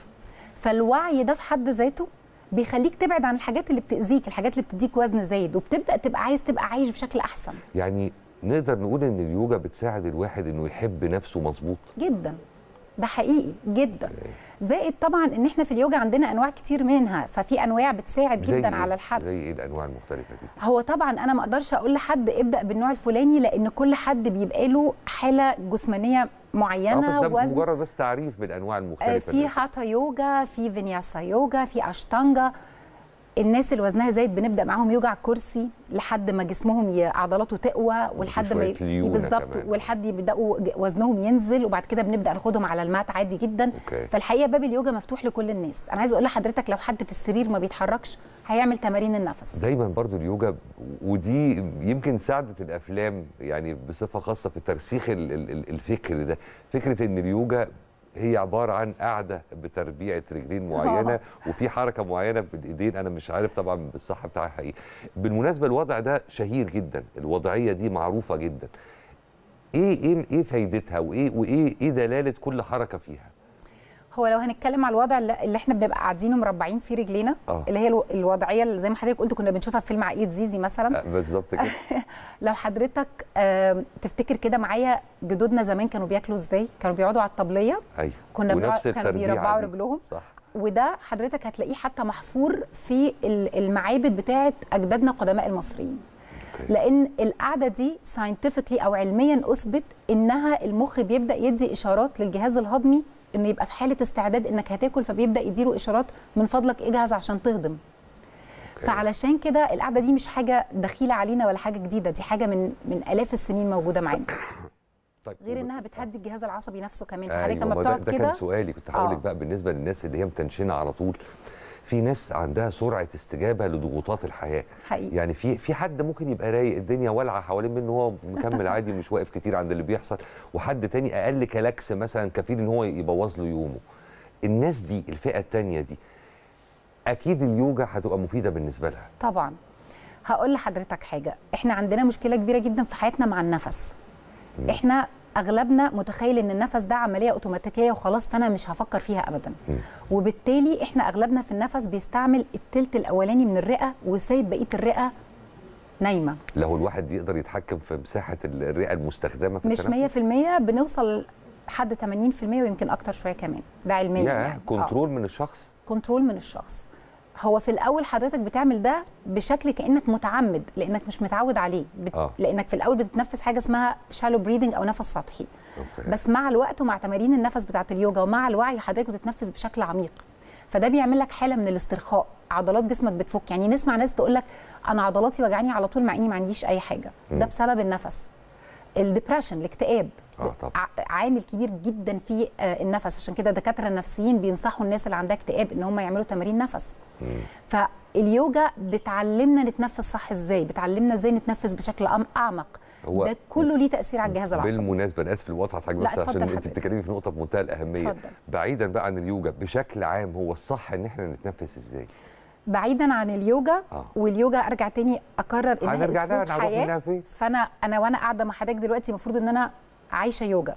فالوعي ده في حد ذاته بيخليك تبعد عن الحاجات اللي بتأذيك الحاجات اللي بتديك وزن زايد وبتبدأ تبقى عايز تبقى عايش بشكل أحسن. يعني نقدر نقول إن اليوجا بتساعد الواحد إنه يحب نفسه مظبوط؟ جدا. ده حقيقي جدا. زائد طبعا إن إحنا في اليوجا عندنا أنواع كتير منها ففي أنواع بتساعد جدا إيه؟ على الحد. زي إيه الأنواع المختلفة دي؟ هو طبعا أنا ما أقدرش أقول لحد ابدأ بالنوع الفلاني لأن كل حد بيبقى له حالة جسمانية آه معينة بس ده مجرد بس تعريف بالأنواع آه، المختلفة في. هاتا يوجا في فينياسا يوجا في اشتانجا الناس اللي وزنها زايد بنبدأ معاهم يوجع الكرسي لحد ما جسمهم عضلاته تقوى ولحد ما بالظبط. ولحد يبدأوا وزنهم ينزل وبعد كده بنبدأ ناخدهم على ال mat عادي جدا أوكي. فالحقيقة باب اليوجا مفتوح لكل الناس أنا عايزة أقول لحضرتك لو حد في السرير ما بيتحركش هيعمل تمارين النفس دايما برضو اليوجا ودي يمكن ساعدت الأفلام يعني بصفة خاصة في ترسيخ ال- ال- ال- الفكر ده فكرة إن اليوجا هي عبارة عن قاعدة بتربيعه رجلين معينة وفي حركة معينة بالايدين أنا مش عارف طبعا بالصح بتاعها إيه بالمناسبة الوضع ده شهير جدا الوضعية دي معروفة جدا. إيه إيه إيه فايدتها؟ وإيه وإيه إيه دلالة كل حركة فيها؟ هو لو هنتكلم على الوضع اللي إحنا بنبقى قاعدين ومربعين فيه رجلينا آه. اللي هي الو- الوضعية اللي زي ما حضرتك قلت كنا بنشوفها في فيلم عقيد زيزي مثلا. آه، بالظبط كده. [LAUGHS] لو حضرتك تفتكر كده معايا جدودنا زمان كانوا بياكلوا إزاي؟ كانوا بيقعدوا على الطبلية؟ أيوه كنا ونفس كانوا بيربعوا. رجلهم. صح. وده حضرتك هتلاقيه حتى محفور في ال- المعابد بتاعه أجدادنا قدماء المصريين. لأن القعدة دي ساينتفكلي أو علميا أثبت إنها المخ بيبدأ يدي إشارات للجهاز الهضمي انه يبقى في حالة استعداد إنك هتاكل فبيبدأ يديله إشارات من فضلك اجهز عشان تهضم. فعلشان كده القعدة دي مش حاجة دخيلة علينا ولا حاجة جديدة دي حاجة من من آلاف السنين موجودة معانا. [COUGHS] طيب. غير إنها بتهدي الجهاز العصبي نفسه كمان. أيوة فحضرتك ما لما بتقعد ده كان كده سؤالي كنت هقول لك آه. بقى بالنسبة للناس اللي هي متنشنة على طول. في ناس عندها سرعة استجابة لضغوطات الحياة. حقيقي. يعني في في حد ممكن يبقى رايق الدنيا والعه حوالين منه هو مكمل عادي ومش واقف كتير عند اللي بيحصل. وحد تاني أقل كلاكس مثلا كفيل إن هو يبوظ له يومه. الناس دي الفئة التانية دي أكيد اليوجا هتبقى مفيدة بالنسبة لها. طبعا. هقول لحضرتك حاجة. إحنا عندنا مشكلة كبيرة جدا في حياتنا مع النفس. إحنا أغلبنا متخيل إن النفس ده عملية أوتوماتيكية وخلاص فأنا مش هفكر فيها ابدا. مم. وبالتالي إحنا أغلبنا في النفس بيستعمل التلت الأولاني من الرئة وسايب بقية الرئة نايمة. لو الواحد يقدر يتحكم في مساحة الرئة المستخدمة في مش التنفس 100% بنوصل لحد 80% ويمكن أكتر شوية كمان. ده علميا يا يعني. آه. كنترول من الشخص؟ control من الشخص. هو في الأول حضرتك بتعمل ده بشكل كأنك متعمد لأنك مش متعود عليه. بت... آه. لأنك في الأول بتتنفس حاجة اسمها shallow breathing أو نفس سطحي. okay. بس مع الوقت ومع تمارين النفس بتاعة اليوجا ومع الوعي حضرتك بتتنفس بشكل عميق. فده بيعمل لك حالة من الاسترخاء. عضلات جسمك بتفك. يعني نسمع ناس تقول لك أنا عضلاتي وجعاني على طول مع إني ما عنديش أي حاجة. ده مم. بسبب النفس. ال depression الاكتئاب آه طبعا. عامل كبير جدا في آه، النفس عشان كده الدكاتره النفسيين بينصحوا الناس اللي عندها اكتئاب إن هم يعملوا تمارين نفس مم. فاليوجا بتعلمنا نتنفس صح إزاي بتعلمنا إزاي نتنفس بشكل أعمق هو ده كله ليه تأثير على الجهاز العصبي بالمناسبة أنا آسف للمقاطعه حضرتك بس عشان أنت. بتتكلمي في نقطة بمنتهى الأهمية اتفضل. بعيدا بقى عن اليوجا بشكل عام هو الصح إن إحنا نتنفس إزاي بعيدا عن اليوجا آه. واليوجا أرجع تاني أقرر إنها هنرجع لها أسلوب نروح منها حياه فين فأنا أنا وأنا قاعدة مع حضرتك دلوقتي المفروض إن أنا عايشة يوجا.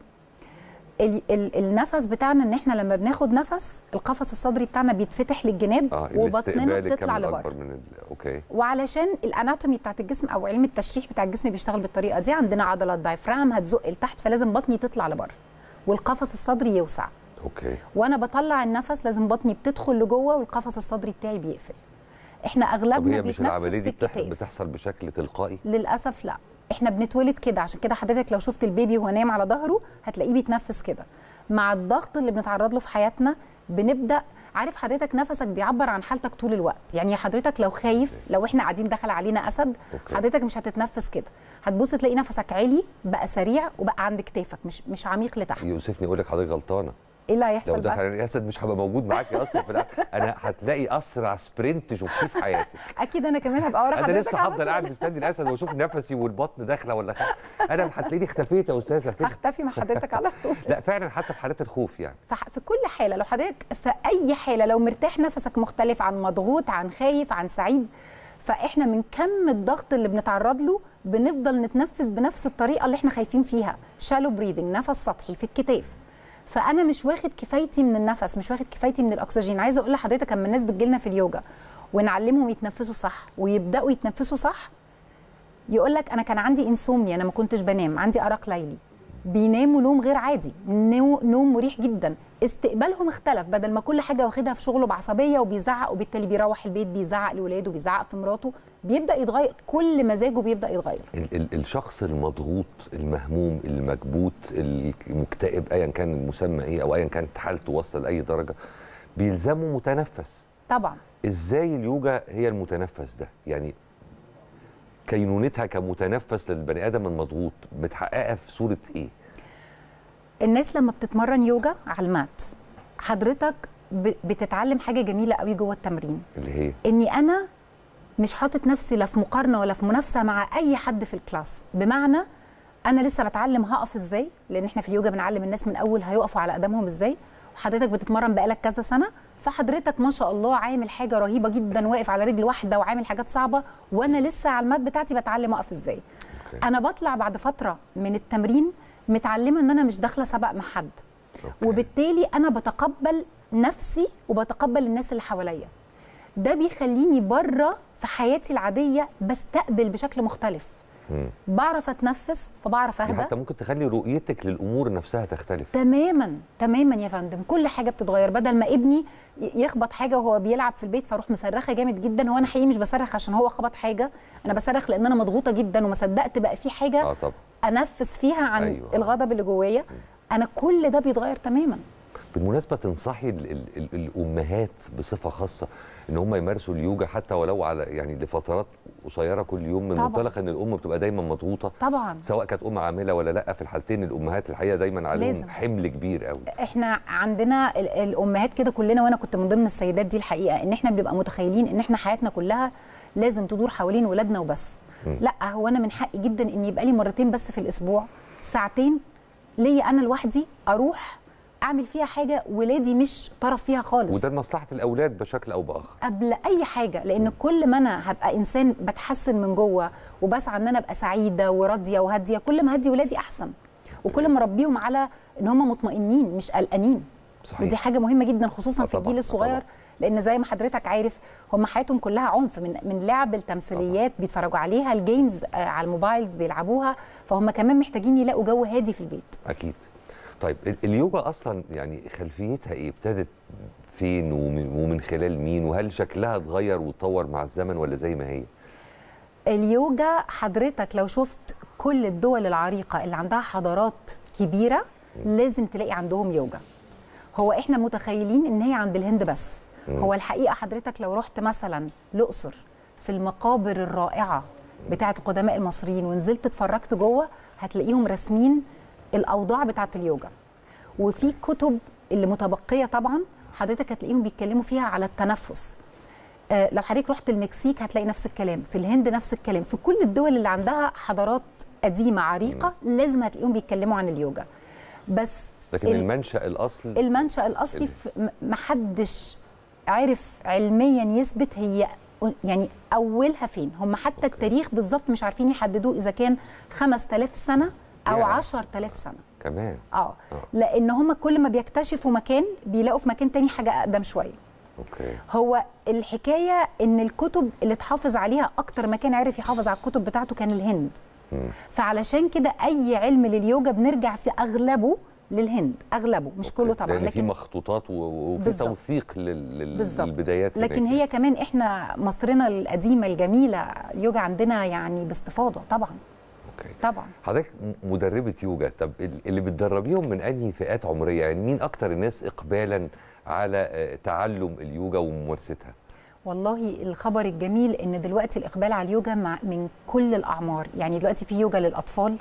ال ال النفس بتاعنا إن إحنا لما بناخد نفس القفص الصدري بتاعنا بيتفتح للجناب آه وبطننا بتطلع لبره. من ال... أوكي. وعلشان الأناتومي بتاعت الجسم أو علم التشريح بتاع الجسم بيشتغل بالطريقة دي عندنا عضله ال diaphragm هتزق لتحت فلازم بطني تطلع لبره والقفص الصدري يوسع. okay. وأنا بطلع النفس لازم بطني بتدخل لجوه والقفص الصدري بتاعي بيقفل. إحنا أغلبنا بيتنفس العملية دي بتحصل بشكل تلقائي؟ للأسف لا. إحنا بنتولد كده عشان كده حضرتك لو شفت ال baby وهو نايم على ظهره هتلاقيه بيتنفس كده. مع الضغط اللي بنتعرض له في حياتنا بنبدأ عارف حضرتك نفسك بيعبر عن حالتك طول الوقت. يعني حضرتك لو خايف لو إحنا قاعدين دخل علينا أسد okay. حضرتك مش هتتنفس كده. هتبص تلاقي نفسك عالي بقى سريع وبقى عند كتافك مش مش عميق لتحت. يوسفني يقول لك حضرتك غلطانة. إيه اللي لو هيحصل دخل بقى؟ الاسد مش هبقى موجود معاكي أصلا في أنا هتلاقي أسرع sprint شفتيه في حياتك. أكيد أنا كمان هبقى ورا أنا حضرتك لسه على هفضل. قاعد مستني الأسد وأشوف نفسي والبطن داخلة ولا خارجة. أنا هتلاقيني اختفيت يا أستاذة. كده. هختفي مع حضرتك على طول. [LAUGHS] لا فعلا حتى في حالات الخوف يعني. فح- في كل حالة لو حضرتك في أي حالة لو مرتاح نفسك مختلف عن مضغوط عن خايف عن سعيد فإحنا من كم الضغط اللي بنتعرض له بنفضل نتنفس بنفس الطريقة اللي إحنا خايفين فيها. shallow breathing نفس سطحي في الكتاف. فأنا مش واخد كفايتي من النفس مش واخد كفايتي من الأكسجين. عايزة أقول لحضرتك اما الناس بتجيلنا في اليوجا ونعلمهم يتنفسوا صح ويبدأوا يتنفسوا صح يقول لك أنا كان عندي insomnia أنا ما كنتش بنام عندي أرق ليلي. بيناموا نوم غير عادي. نو- نوم مريح جدا. استقبالهم اختلف. بدل ما كل حاجة واخدها في شغله بعصبية وبيزعق وبالتالي بيروح البيت بيزعق لاولاده بيزعق في مراته بيبدأ يتغير. كل مزاجه بيبدأ يتغير. ال ال الشخص المضغوط المهموم المكبوت المكتئب ايا كان المسمى إيه أو ايا كانت حالته واصلة لأي درجة بيلزمه متنفس. طبعا. إزاي اليوجا هي المتنفس ده؟ يعني كينونتها كمتنفس للبني آدم المضغوط متحققة في صورة إيه؟ الناس لما بتتمرن يوجا على المات حضرتك بتتعلم حاجة جميلة قوي جوه التمرين. اللي هي؟ إني أنا مش حاطط نفسي لا في مقارنة ولا في منافسة مع أي حد في الكلاس. بمعنى أنا لسه بتعلم هقف إزاي؟ لأن إحنا في اليوجا بنعلم الناس من أول هيقفوا على قدمهم إزاي؟ وحضرتك بتتمرن بقالك كذا سنة فحضرتك ما شاء الله عامل حاجة رهيبة جدا واقف على رجل واحدة وعامل حاجات صعبة وأنا لسه على ال mat بتاعتي بتعلم أقف إزاي okay. أنا بطلع بعد فترة من التمرين متعلمة إن أنا مش داخلة سبق مع حد okay. وبالتالي أنا بتقبل نفسي وبتقبل الناس اللي حواليا ده بيخليني بره في حياتي العادية بستقبل بشكل مختلف. بعرف أتنفس فبعرف دي أهدى. حتى ممكن تخلي رؤيتك للأمور نفسها تختلف. تماما تماما يا فندم. كل حاجة بتتغير. بدل ما ابني يخبط حاجة وهو بيلعب في البيت فأروح مصرخة جامد جدا. هو أنا حقيقي مش بصرخ عشان هو خبط حاجة. أنا بصرخ لأن أنا مضغوطة جدا وما صدقت بقى في حاجة آه طبعا. أنفس فيها عن أيوة. الغضب اللي جوايا. أنا كل ده بيتغير تماما. بالمناسبة تنصحي ال ال ال الأمهات بصفة خاصة. إن هم يمارسوا اليوجا حتى ولو على يعني لفترات قصيرة كل يوم من. منطلق إن الأم بتبقى دايما مضغوطة طبعا سواء كانت أم عاملة ولا لأ في الحالتين الأمهات الحقيقة دايما عليهم لازم. حمل كبير قوي إحنا عندنا ال- الأمهات كده كلنا وأنا كنت من ضمن السيدات دي الحقيقة إن إحنا بنبقى متخيلين إن إحنا حياتنا كلها لازم تدور حوالين ولادنا وبس مم. لأ هو أنا من حقي جدا إن يبقى لي مرتين بس في الأسبوع ساعتين ليا أنا لوحدي أروح أعمل فيها حاجة ولادي مش طرف فيها خالص. وده لمصلحة الأولاد بشكل أو بآخر. قبل أي حاجة لأن كل ما أنا هبقى إنسان بتحسن من جوه وبسعى إن أنا أبقى سعيدة وراضية وهادية كل ما هدي ولادي أحسن. وكل ما أربيهم على إن هم مطمئنين مش قلقانين. صحيح. ودي حاجة مهمة جدا خصوصا آه في الجيل آه الصغير. لأن زي ما حضرتك عارف هم حياتهم كلها عنف من من لعب التمثيليات بيتفرجوا عليها ال games آه، على ال mobiles بيلعبوها فهم كمان محتاجين يلاقوا جو هادي في البيت. أكيد. طيب ال- اليوجا أصلا يعني خلفيتها إيه؟ ابتدت فين؟ ومن خلال مين؟ وهل شكلها اتغير واتطور مع الزمن ولا زي ما هي؟ اليوجا حضرتك لو شفت كل الدول العريقة اللي عندها حضارات كبيرة لازم تلاقي عندهم يوجا. هو إحنا متخيلين إن هي عند الهند بس. هو الحقيقة حضرتك لو رحت مثلا الأقصر في المقابر الرائعة بتاعة القدماء المصريين ونزلت اتفرجت جوه هتلاقيهم راسمين الأوضاع بتاعة اليوجا. وفي كتب اللي متبقية طبعا حضرتك هتلاقيهم بيتكلموا فيها على التنفس. آه، لو حضرتك رحت المكسيك هتلاقي نفس الكلام في الهند نفس الكلام في كل الدول اللي عندها حضارات قديمة عريقة لازم هتلاقيهم بيتكلموا عن اليوجا. بس لكن ال- المنشأ الاصلي المنشأ الأصلي ال- في م- محدش عرف علميا يثبت هي يعني أولها فين. هم حتى okay. التاريخ بالظبط مش عارفين يحددوه إذا كان 5000 سنة أو ياه. 10000 سنة كمان آه آه. لأن هم كل ما بيكتشفوا مكان بيلاقوا في مكان تاني حاجة أقدم شوية okay هو الحكاية إن الكتب اللي اتحافظ عليها أكتر مكان عرف يحافظ على الكتب بتاعته كان الهند مم. فعلشان كده أي علم لليوجا بنرجع في أغلبه للهند أغلبه مش كله okay. طبعا لأن في مخطوطات وفي. توثيق لل... للبدايات لكن هناك. هي كمان إحنا مصرنا القديمة الجميلة اليوجا عندنا يعني باستفاضة طبعا أوكي. طبعا. حضرتك مدربة يوجا طب ال- اللي بتدربيهم من أنهي فئات عمرية؟ يعني مين أكتر الناس اقبالا على آه، تعلم اليوجا وممارستها؟ والله الخبر الجميل إن دلوقتي الإقبال على اليوجا مع من كل الأعمار. يعني دلوقتي في يوجا للأطفال.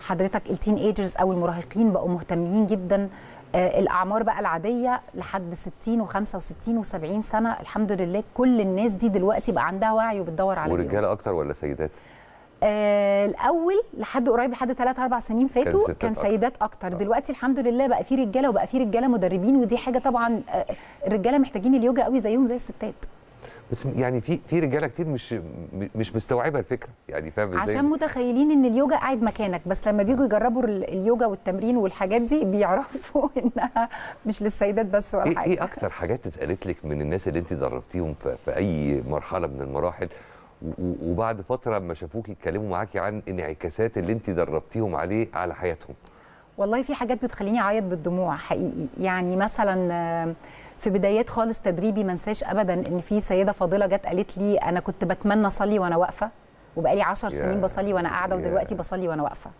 حضرتك التين ايجرز أو المراهقين بقوا مهتمين جدا. آه الأعمار بقى العادية لحد 60 و65 و70 سنة. الحمد لله كل الناس دي دلوقتي بقى عندها وعي وبتدور على ورجالة أكتر ولا سيدات؟ آه الأول لحد قريب لحد 3 4 سنين فاتوا كان أكتر. سيدات أكتر. آه. دلوقتي الحمد لله بقى في رجالة وبقى في رجالة مدربين ودي حاجة طبعا آه الرجالة محتاجين اليوجا قوي زيهم زي الستات. بس يعني في في رجالة كتير مش مش مستوعبة الفكرة. يعني فاهم إزاي؟ عشان متخيلين إن اليوجا قاعد مكانك بس لما بيجوا يجربوا ال- اليوجا والتمرين والحاجات دي بيعرفوا [LAUGHS] إنها مش للسيدات بس ولا إيه حاجة. إيه أكتر حاجات اتقالت لك من الناس اللي أنت دربتيهم في, في أي مرحلة من المراحل؟ وبعد فترة لما شافوكي يتكلموا معاكي عن انعكاسات اللي انت دربتيهم عليه على حياتهم والله في حاجات بتخليني أعيط بالدموع حقيقي يعني مثلا في بدايات خالص تدريبي ما انساش ابدا إن في سيدة فاضلة جت قالت لي أنا كنت بتمنى أصلي وأنا واقفة وبقالي 10 ياه. سنين بصلي وأنا قاعدة. ودلوقتي بصلي وأنا واقفة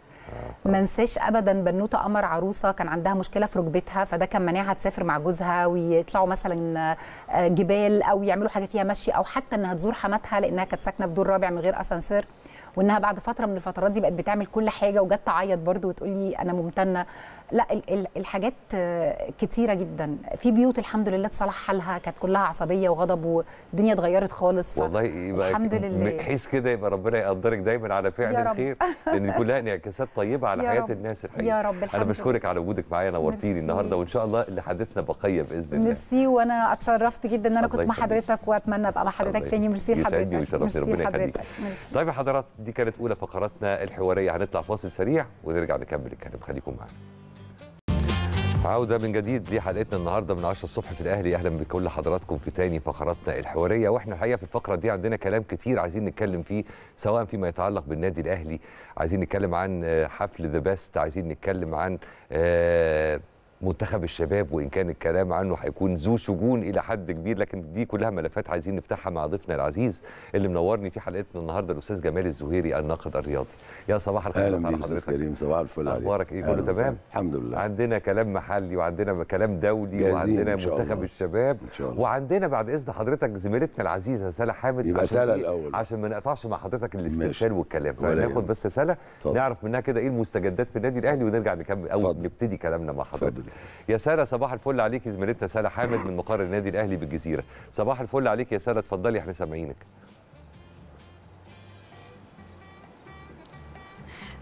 ما انساش ابدا بنوتة قمر عروسة كان عندها مشكلة في ركبتها فده كان مانعها تسافر مع جوزها ويطلعوا مثلا آه، جبال أو يعملوا حاجة فيها مشي أو حتى إنها تزور حماتها لأنها كانت ساكنة في دور رابع من غير أسانسير. وإنها بعد فترة من الفترات دي بقت بتعمل كل حاجة وجت تعيط برضو وتقول لي أنا ممتنة. لا ال- ال- الحاجات كتيرة جدا في بيوت الحمد لله اتصلح حالها كانت كلها عصبية وغضب والدنيا اتغيرت خالص والله يبقى الحمد لله. بحيث كده يبقى ربنا يقدرك دايما على فعل. الخير لأن دي كلها انعكاسات طيبة على [LAUGHS] يا حياة رب. الناس الحقيقة يا رب أنا الحمد بشكرك على وجودك معايا نورتيني. النهارده وإن شاء الله لحدثنا بقية بإذن الله ميرسي وأنا أتشرفت جدا إن أنا كنت مع. حضرتك وأتمنى أبقى مع حضرتك تاني ميرسي لحضرتك ميرسي ربنا يخليك. لحضرتك طيب يا حضرات دي كانت أولى فقراتنا الحوارية هنطلع فاصل سريع ونرجع نكمل الكلام خليكم معانا عودة من جديد لحلقتنا النهارده من 10 الصبح في الأهلي. أهلا بكل حضراتكم في تاني فقراتنا الحوارية. وإحنا الحقيقة في الفقرة دي عندنا كلام كتير عايزين نتكلم فيه سواء فيما يتعلق بالنادي الأهلي عايزين نتكلم عن آه، حفل The Best عايزين نتكلم عن آه، منتخب الشباب وإن كان الكلام عنه هيكون ذو شجون إلى حد كبير. لكن دي كلها ملفات عايزين نفتحها مع ضيفنا العزيز اللي منورني في حلقتنا النهارده الأستاذ جمال الزهيري الناقد الرياضي. يا صباح الخير أهلا بيك أستاذ كريم صباح الفل عليك أخبارك إيه؟ كله تمام؟ الحمد لله عندنا كلام محلي وعندنا كلام دولي وعندنا إن منتخب. الشباب إن شاء الله وعندنا بعد إذن حضرتك زميلتنا العزيزة سلا حامد يبقى سلا إيه؟ الأول. عشان ما نقطعش مع حضرتك الاسترسال ماشي. والكلام يهمك. بس سلا. نعرف منها كده إيه المستجدات في النادي الأهلي ونرجع نكمل أو. نبتدي كلامنا مع حضرتك يا سلا صباح الفل عليك زميلتنا سلا حامد من مقر النادي الأهلي بالجزيرة صباح الفل عليك يا سلا اتفضلي إحنا سامعينك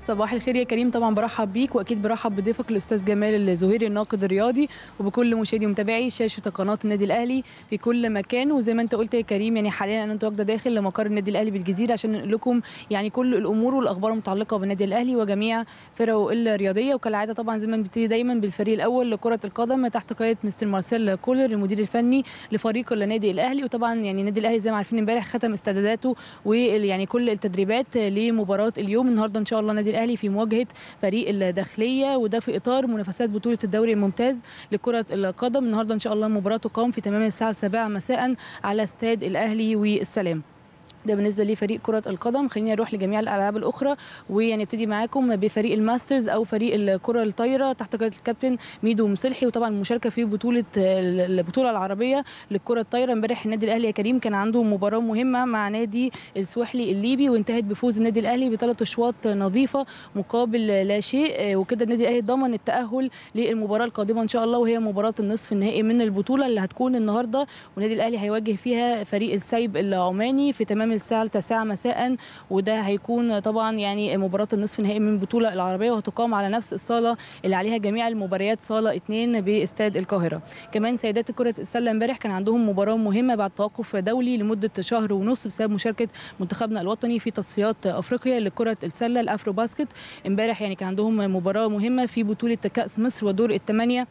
صباح الخير يا كريم. طبعا برحب بيك وأكيد برحب بضيفك الأستاذ جمال الزهيري الناقد الرياضي وبكل مشاهدي ومتابعي شاشة قناة النادي الأهلي في كل مكان. وزي ما أنت قلت يا كريم يعني حاليا أنا متواجده داخل مقر النادي الأهلي بالجزيرة عشان ننقل لكم يعني كل الأمور والأخبار المتعلقة بالنادي الأهلي وجميع فرقه الرياضية. وكالعادة طبعا زي ما بنبتدي دايما بالفريق الأول لكرة القدم تحت قيادة مستر مارسيل كولر المدير الفني لفريق النادي الأهلي. وطبعا يعني النادي الأهلي زي ما عارفين امبارح ختم استعداداته ويعني كل التدريبات لمباراة اليوم. النهارده إن شاء الله النادي الأهلي في مواجهة فريق الداخلية وده في إطار منافسات بطولة الدوري الممتاز لكرة القدم. النهارده إن شاء الله المباراه تقام في تمام الساعة 7 مساء على استاد الأهلي والسلام. ده بالنسبة لفريق كرة القدم. خليني أروح لجميع الألعاب الأخرى ونبتدي معاكم بفريق الماسترز أو فريق الكرة الطايرة تحت قيادة الكابتن ميدو مصلحي وطبعا المشاركة في بطولة البطولة العربية للكرة الطايرة امبارح النادي الأهلي يا كريم كان عنده مباراة مهمة مع نادي السوحلي الليبي وانتهت بفوز النادي الأهلي بثلاث أشواط نظيفة مقابل لا شيء. وكده النادي الأهلي ضمن التأهل للمباراة القادمة إن شاء الله وهي مباراة النصف النهائي من البطولة اللي هتكون النهارده. والنادي الأهلي هيواجه فيها فريق السيب العماني في تمام الساعة 9 مساء وده هيكون طبعا يعني مباراة النصف النهائي من البطوله العربية وهتقام على نفس الصالة اللي عليها جميع المباريات صالة 2 بإستاد القاهرة. كمان سيدات كره السلة امبارح كان عندهم مباراة مهمة بعد توقف دولي لمدة شهر ونص بسبب مشاركة منتخبنا الوطني في تصفيات أفريقيا لكرة السلة الأفرو باسكت. امبارح يعني كان عندهم مباراة مهمة في بطولة كأس مصر ودور الثمانيه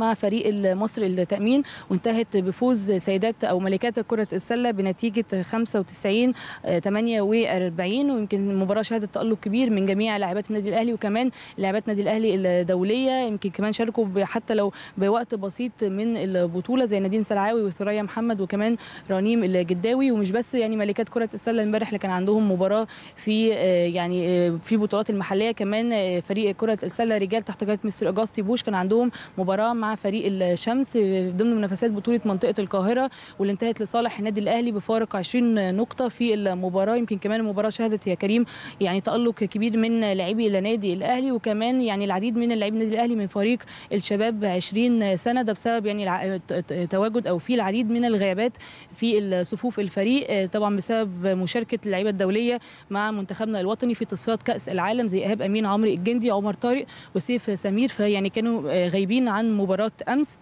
مع فريق مصر التأمين وانتهت بفوز سيدات أو ملكات كرة السلة بنتيجة 95 48 ويمكن المباراة شهدت تألق كبير من جميع لاعبات النادي الأهلي وكمان لاعبات النادي الأهلي الدولية. يمكن كمان شاركوا حتى لو بوقت بسيط من البطولة زي نادين سلعاوي وثريا محمد وكمان رنيم الجداوي. ومش بس يعني ملكات كرة السلة امبارح اللي كان عندهم مباراة في يعني في بطولات المحلية. كمان فريق كرة السلة رجال تحت قيادة مستر أجاستي بوش كان عندهم مباراة مع فريق الشمس ضمن منافسات بطولة منطقة القاهرة واللي انتهت لصالح النادي الأهلي بفارق 20 نقطة في المباراة. يمكن كمان المباراة شهدت يا كريم يعني تألق كبير من لاعبي النادي الأهلي وكمان يعني العديد من لاعبي النادي الأهلي من فريق الشباب 20 سنة. ده بسبب يعني تواجد أو في العديد من الغيابات في صفوف الفريق طبعا بسبب مشاركة اللعيبة الدولية مع منتخبنا الوطني في تصفيات كأس العالم زي إيهاب أمين عمرو الجندي عمر طارق وسيف سمير. فيعني كانوا غايبين عن مباراة أمس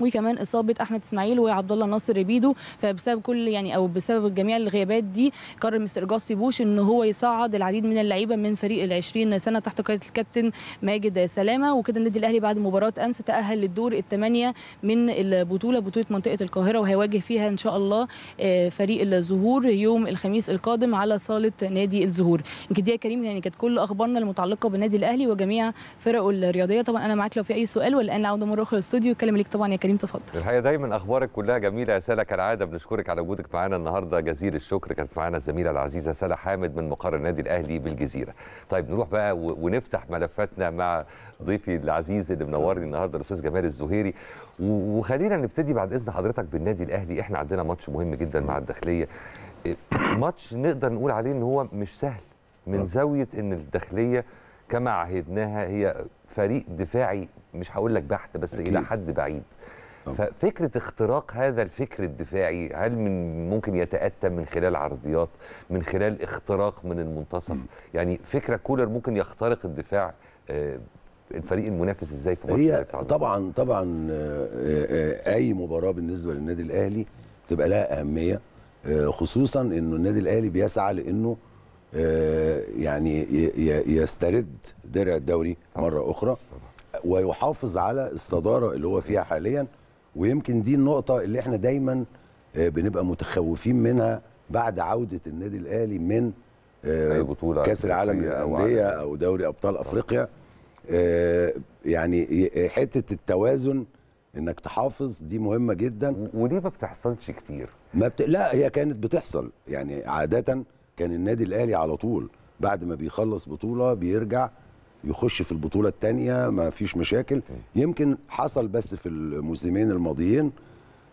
وكمان إصابة أحمد إسماعيل وعبد الله ناصر بيدو فبسبب كل يعني أو بسبب جميع الغيابات دي قرر مستر جاسي بوش إن هو يصعد العديد من اللعيبة من فريق ال 20 سنة تحت قيادة الكابتن ماجد سلامة. وكده النادي الأهلي بعد مباراة أمس تأهل للدور الثمانيه من البطولة بطولة منطقة القاهرة وهيواجه فيها إن شاء الله فريق الزهور يوم الخميس القادم على صالة نادي الزهور. يمكن دي يا كريم يعني كانت كل أخبارنا المتعلقة بالنادي الأهلي وجميع فرقه الرياضية. طبعا أنا معاك لو في أي سؤال والآن العوده مرة أخرى للأستوديو. أتكلم ليك طبعا يا كريم. تفضل. الحقيقة دايما أخبارك كلها جميلة يا سلا كالعادة بنشكرك على وجودك معانا النهارده. جزيل الشكر. كانت معانا الزميلة العزيزة سلا حامد من مقر النادي الأهلي بالجزيرة. طيب نروح بقى ونفتح ملفاتنا مع ضيفي العزيز اللي منورني النهارده الأستاذ جمال الزهيري. وخلينا نبتدي بعد إذن حضرتك بالنادي الأهلي. إحنا عندنا ماتش مهم جدا مع الداخلية. إيه، ماتش نقدر نقول عليه إن هو مش سهل. من زاوية إن الداخلية كما عهدناها هي فريق دفاعي مش هقول لك بحت بس أكيد. إلى حد بعيد. ففكرة اختراق هذا الفكر الدفاعي هل من ممكن يتأتى من خلال عرضيات من خلال اختراق من المنتصف؟ يعني فكرة كولر ممكن يخترق الدفاع آه، الفريق المنافس إزاي في هي؟ طبعا طبعا آه، آه، أي مباراة بالنسبة للنادي الأهلي تبقى لها أهمية خصوصا إنه النادي الأهلي بيسعى لإنه يعني يسترد درع الدوري مرة أخرى ويحافظ على الصدارة اللي هو فيها حاليا ويمكن دي النقطة اللي إحنا دايما آه، بنبقى متخوفين منها بعد عودة النادي الأهلي من آه، أي بطولة كأس العالم للأندية. أو دوري أبطال أفريقيا. آه، يعني حتة التوازن إنك تحافظ دي مهمة جدا. و- وليه ما بتحصلش كتير. ما بت... لا هي كانت بتحصل. يعني عاده كان النادي الأهلي على طول بعد ما بيخلص بطولة بيرجع يخش في البطولة الثانية ما فيش مشاكل يمكن حصل بس في الموسمين الماضيين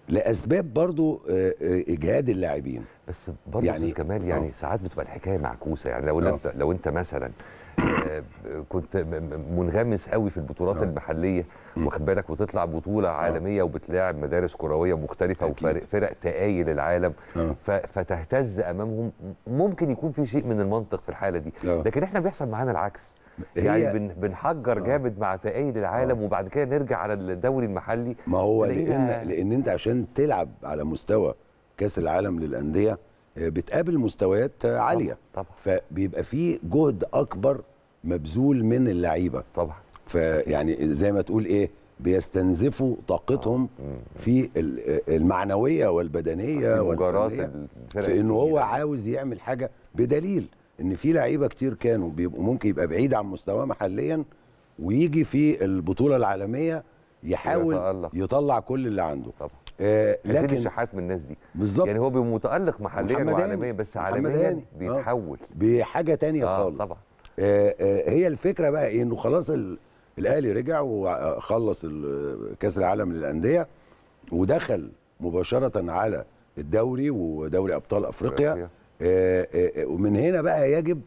لأسباب برضو آه، آه، إجهاد اللاعبين بس برضه يعني- كمال يعني آه. ساعات بتبقى الحكاية معكوسة يعني لو آه. انت لو انت مثلا آه، كنت منغمس قوي في البطولات آه. المحلية واخد بالك وتطلع بطولة عالمية وبتلاعب مدارس كروية مختلفة أكيد. وفرق فرق تقايل العالم آه. فتهتز أمامهم ممكن يكون في شيء من المنطق في الحالة دي آه. لكن إحنا بيحصل معانا العكس يعني بن بنحجر جامد مع تقايل العالم وبعد كده نرجع على الدوري المحلي. ما هو لأن لأن انت عشان تلعب على مستوى كأس العالم للأندية آه، بتقابل مستويات آه، عالية. طبعا فبيبقى في جهد أكبر مبذول من اللعيبة. طبعا. فيعني زي ما تقول إيه بيستنزفوا طاقتهم في ال- المعنوية والبدنية في والفنية في انه هو. عاوز يعمل حاجة بدليل. إن في لعيبة كتير كانوا بيبقوا ممكن يبقى بعيد عن مستواه محليا ويجي في البطولة العالمية يحاول يتألق. يطلع كل اللي عنده. طبعا. آه لكن الشحات من الناس دي. بالظبط. يعني هو بيبقى متألق محليا. وعالميا بس عالميا. آه. بيتحول. بحاجه تانية آه خالص. طبعا. آه، آه، هي الفكرة بقى إيه؟ إنه خلاص ال- الأهلي رجع وخلص كأس العالم للأندية ودخل مباشرة على الدوري ودوري أبطال أفريقيا. آه، آه، آه، ومن هنا بقى يجب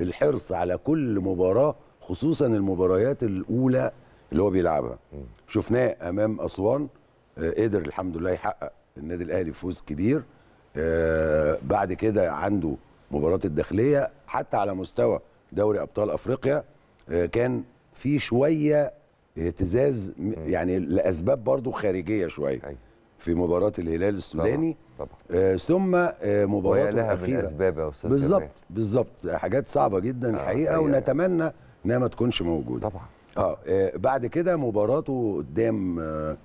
الحرص على كل مباراة خصوصا المباريات الأولى اللي هو بيلعبها. شفناه أمام أسوان قدر الحمد لله يحقق النادي الأهلي فوز كبير. بعد كده عنده مباراه الداخلية حتى على مستوى دوري أبطال أفريقيا كان في شوية اهتزاز يعني لأسباب برضو خارجية شوية. أيوة. في مباراة الهلال السوداني. طبعا آه ثم آه مباراته من الأخيرة. بالظبط. بالظبط. حاجات صعبة جدا آه، الحقيقة حقيقة. ونتمنى إنها ما تكونش موجودة. طبعا. آه آه، بعد كده مباراته قدام آه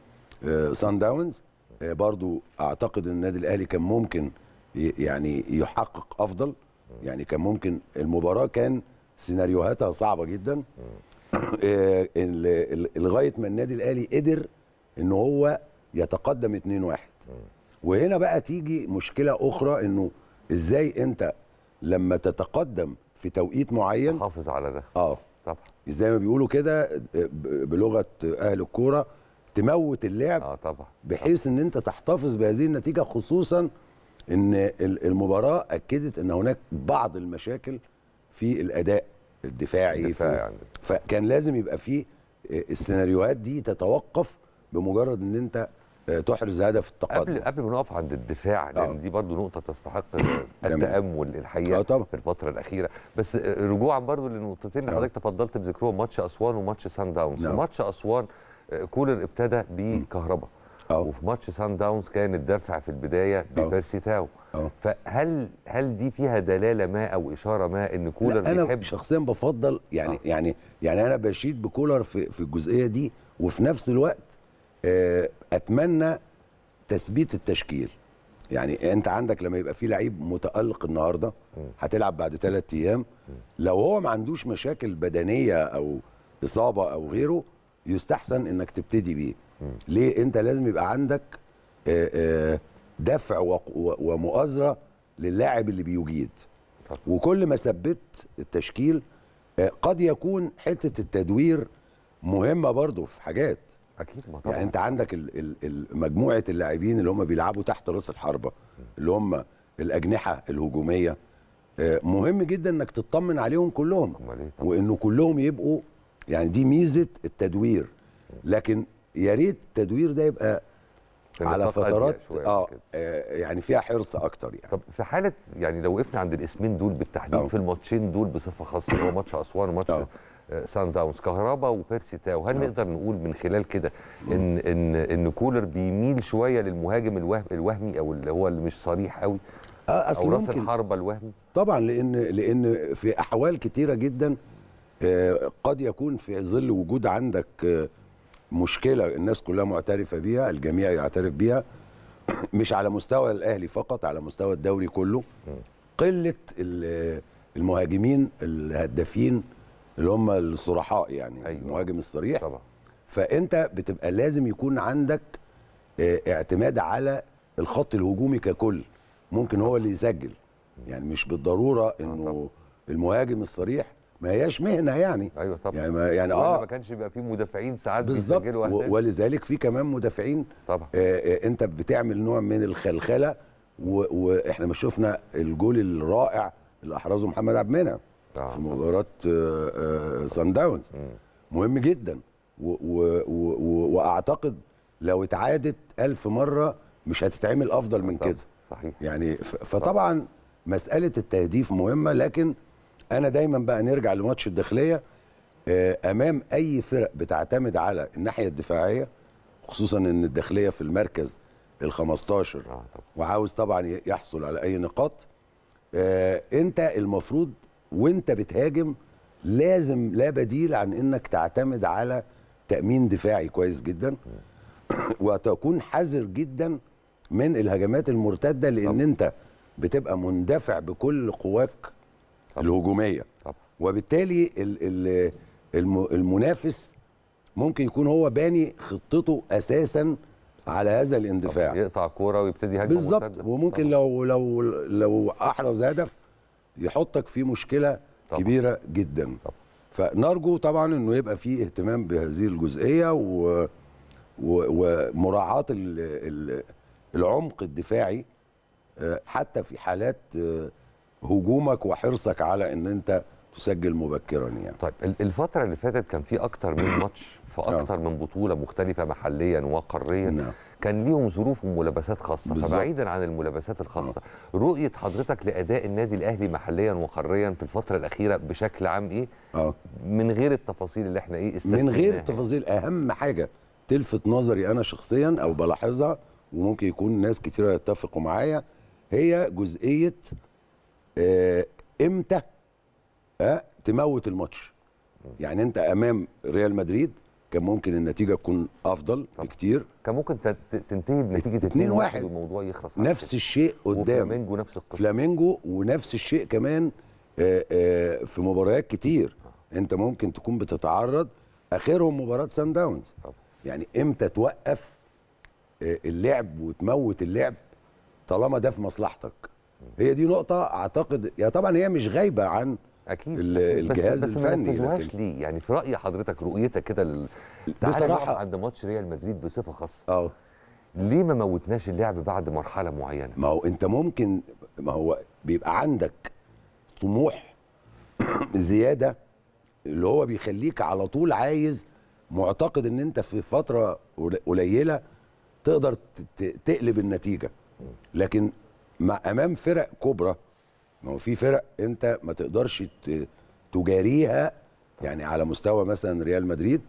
آه سان داونز آه برضو أعتقد إن النادي الأهلي كان ممكن يعني يحقق أفضل. يعني كان ممكن المباراة كان سيناريوهاتها صعبة جدا. [COUGHS] آه، لغاية ما النادي الأهلي قدر إن هو يتقدم 2-1 وهنا بقى تيجي مشكلة أخرى إنه إزاي أنت لما تتقدم في توقيت معين حافظ على ده. آه. طبعا. زي ما بيقولوا كده ب- بلغة أهل الكورة تموت اللعب آه طبعا. بحيث إن أنت تحتفظ بهذه النتيجة خصوصا إن ال- المباراة أكدت إن هناك بعض المشاكل في الأداء الدفاعي الدفاع في يعني. فكان لازم يبقى في السيناريوهات دي تتوقف بمجرد إن أنت تحرز هدف التقدم قبل قبل ما نقف عند الدفاع لأن آه. دي برضو نقطة تستحق. [COUGHS] التأمل الحقيقة آه طبعا. في الفترة الأخيرة بس رجوعا برضو للنقطتين اللي آه. حضرتك تفضلت بذكرهم ماتش أسوان وماتش سان داونز نعم. ماتش أسوان آه، كولر ابتدى بكهرباء آه. وفي ماتش سان داونز كان الدفع في البداية آه. ببيرسي تاو آه. فهل هل دي فيها دلالة ما أو إشارة ما إن كولر لا أنا بيحب شخصيا بفضل يعني آه. آه. يعني يعني أنا بشيد بكولر في في الجزئية دي وفي نفس الوقت آه، أتمنى تثبيت التشكيل. يعني أنت عندك لما يبقى في لعيب متألق النهارده هتلعب بعد ثلاث أيام. لو هو ما عندوش مشاكل بدنية أو إصابة أو غيره يستحسن إنك تبتدي بيه. ليه؟ أنت لازم يبقى عندك آه، آه، دفع ومؤازرة للاعب اللي بيجيد. وكل ما ثبت التشكيل آه، قد يكون حتة التدوير مهمة برضو في حاجات. أكيد ما طبعا يعني أنت عندك مجموعة اللاعبين اللي هم بيلعبوا تحت رأس الحربة اللي هم الأجنحة الهجومية آه، مهم جدا إنك تطمن عليهم كلهم طبعا وإنه كلهم يبقوا يعني دي ميزة التدوير لكن يا ريت التدوير ده يبقى على فترات شوية آه. آه، يعني فيها حرص أكتر يعني طب في حالة يعني لو وقفنا عند الاسمين دول بالتحديد أه. في الماتشين دول بصفة خاصة اللي هو ماتش أسوان وماتش. آه، سان داونز كهربا وبيرسي تاو. هل أه. نقدر نقول من خلال كده إن إن إن كولر بيميل شوية للمهاجم الوهم الوهمي أو اللي هو اللي مش صريح قوي؟ آه أو اصل راس الحربة الوهمي؟ طبعا لأن لأن في أحوال كتيرة جدا آه، قد يكون في ظل وجود عندك آه، مشكلة الناس كلها معترفة بيها الجميع يعترف بيها [COUGHS] مش على مستوى الأهلي فقط على مستوى الدوري كله. قلة ال- المهاجمين الهدافين اللي هم الصرحاء يعني أيوة. المهاجم الصريح. طبعا. فأنت بتبقى لازم يكون عندك آه، اعتماد على الخط الهجومي ككل. ممكن هو اللي يسجل. يعني مش بالضرورة إنه المهاجم الصريح ما هياش مهنة يعني. أيوه طبعا. يعني ما يعني آه. ما كانش بيبقى فيه مدافعين ساعات بالظبط. ولذلك في كمان مدافعين طبعا. آه، آه، أنت بتعمل نوع من الخلخلة وإحنا ما شفنا الجول الرائع اللي أحرزه محمد عبد المنعم. آه، في مباراة آه، آه، سان داونز مهم جدا. و و وأعتقد لو اتعادت ألف مرة مش هتتعمل أفضل من كده. صحيح. يعني فطبعا مسألة التهديف مهمة لكن أنا دايما بقى نرجع لماتش الداخلية. آه، أمام أي فرق بتعتمد على الناحية الدفاعية خصوصا إن الداخلية في المركز ال 15 آه طبعا. وعاوز طبعا يحصل على أي نقاط. آه أنت المفروض وانت بتهاجم لازم لا بديل عن انك تعتمد على تأمين دفاعي كويس جدا [COUGHS] وتكون حذر جدا من الهجمات المرتدة لأن طبعا. انت بتبقى مندفع بكل قواك طبعا. الهجومية طبعا وبالتالي ال- ال- الم- المنافس ممكن يكون هو باني خطته أساسا على هذا الاندفاع يقطع كورة ويبتدي هجمه بالظبط. وممكن طبعاً. لو لو لو أحرز هدف يحطك في مشكلة طبعاً. كبيرة جدا فنرجو طبعا إنه يبقى في اهتمام بهذه الجزئية و و- ومراعاة ال- ال- العمق الدفاعي آه، حتى في حالات آه، هجومك وحرصك على إن أنت تسجل مبكرا يعني طيب ال- الفترة اللي فاتت كان في أكتر من [COUGHS] ماتش في آه. أكتر من بطولة مختلفة محليا وقاريا نعم. كان ليهم ظروف وملابسات خاصة. بالظبط. فبعيدا عن الملابسات الخاصة رؤية حضرتك لأداء النادي الأهلي محليا وقاريا في الفترة الأخيرة بشكل عام إيه؟ آه. من غير التفاصيل اللي إحنا إيه؟ من غير يعني. التفاصيل. أهم حاجة تلفت نظري أنا شخصيا أو بلاحظها وممكن يكون ناس كتير يتفقوا معايا هي جزئية آه إمتى آه تموت الماتش. يعني أنت أمام ريال مدريد كان ممكن النتيجة تكون أفضل طبعا. بكتير كان ممكن تنتهي بنتيجة 2-1. 2-1 والموضوع يخلص نفس. الشيء قدام وفلامينجو نفس القصة فلامينجو ونفس الشيء كمان آه، آه، في مباريات كتير أنت ممكن تكون بتتعرض آخرهم مباراه سان داونز طبعا. يعني إمتى توقف آه، اللعب وتموت اللعب طالما ده في مصلحتك هي دي نقطة أعتقد يا طبعا هي مش غايبة عن أكيد. بس الجهاز بس ما الفني، نفذوهاش لكن- ليه؟ يعني في رأي حضرتك رؤيتك كده نقف عند ماتش ريال مدريد بصفة خاصة. آه. ليه ما موتناش اللعب بعد مرحلة معينة؟ ما هو أنت ممكن ما هو بيبقى عندك طموح [CLEARS THROAT] زيادة اللي هو بيخليك على طول عايز معتقد إن أنت في فترة قل- قليلة تقدر تقلب النتيجة. لكن مع أمام فرق كبرى ما هو في فرق انت ما تقدرش تجاريها يعني على مستوى مثلا ريال مدريد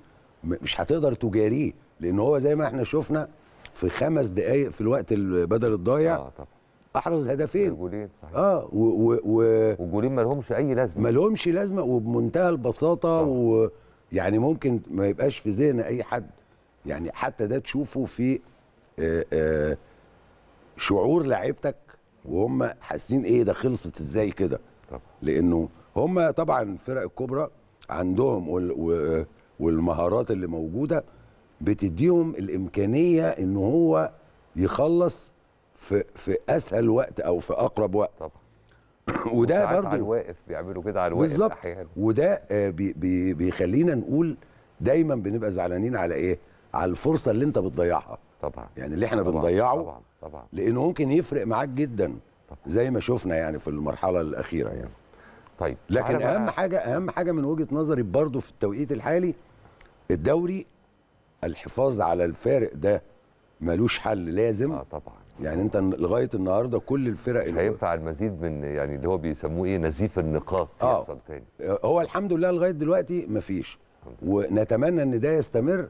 مش هتقدر تجاريه لأن هو زي ما إحنا شفنا في خمس دقائق في الوقت البدل الضايع آه طبعا. أحرز هدفين. جولين صحيح. آه و و و وجولين ما لهمش أي لازمة. ما لهمش لازمة وبمنتهى البساطة ويعني ممكن ما يبقاش في ذهن أي حد يعني حتى ده تشوفه في آه، آه، شعور لعيبتك وهم حاسين إيه ده خلصت إزاي كده؟ لأنه هم طبعا الفرق الكبرى عندهم والمهارات اللي موجودة بتديهم الإمكانية إن هو يخلص في في أسهل وقت أو في أقرب وقت. طبعا [COUGHS] وده ساعات على الواقف بيعملوا كده على الواقف بالظبط. وده آه، بي بي بيخلينا نقول دايما بنبقى زعلانين على إيه؟ على الفرصة اللي أنت بتضيعها. طبعا. يعني اللي إحنا طبعاً، بنضيعه طبعا طبعا. لأنه ممكن يفرق معاك جدا زي ما شفنا يعني في المرحلة الأخيرة يعني. طيب لكن بقى- أهم حاجة أهم حاجة من وجهة نظري برضو في التوقيت الحالي الدوري الحفاظ على الفارق ده ملوش حل لازم. آه طبعا. يعني أنت لغاية النهارده كل الفرق مش اللي هينفع المزيد من يعني اللي هو بيسموه إيه نزيف النقاط آه. يحصل تاني. هو الحمد لله لغاية دلوقتي مفيش. ونتمنى إن ده يستمر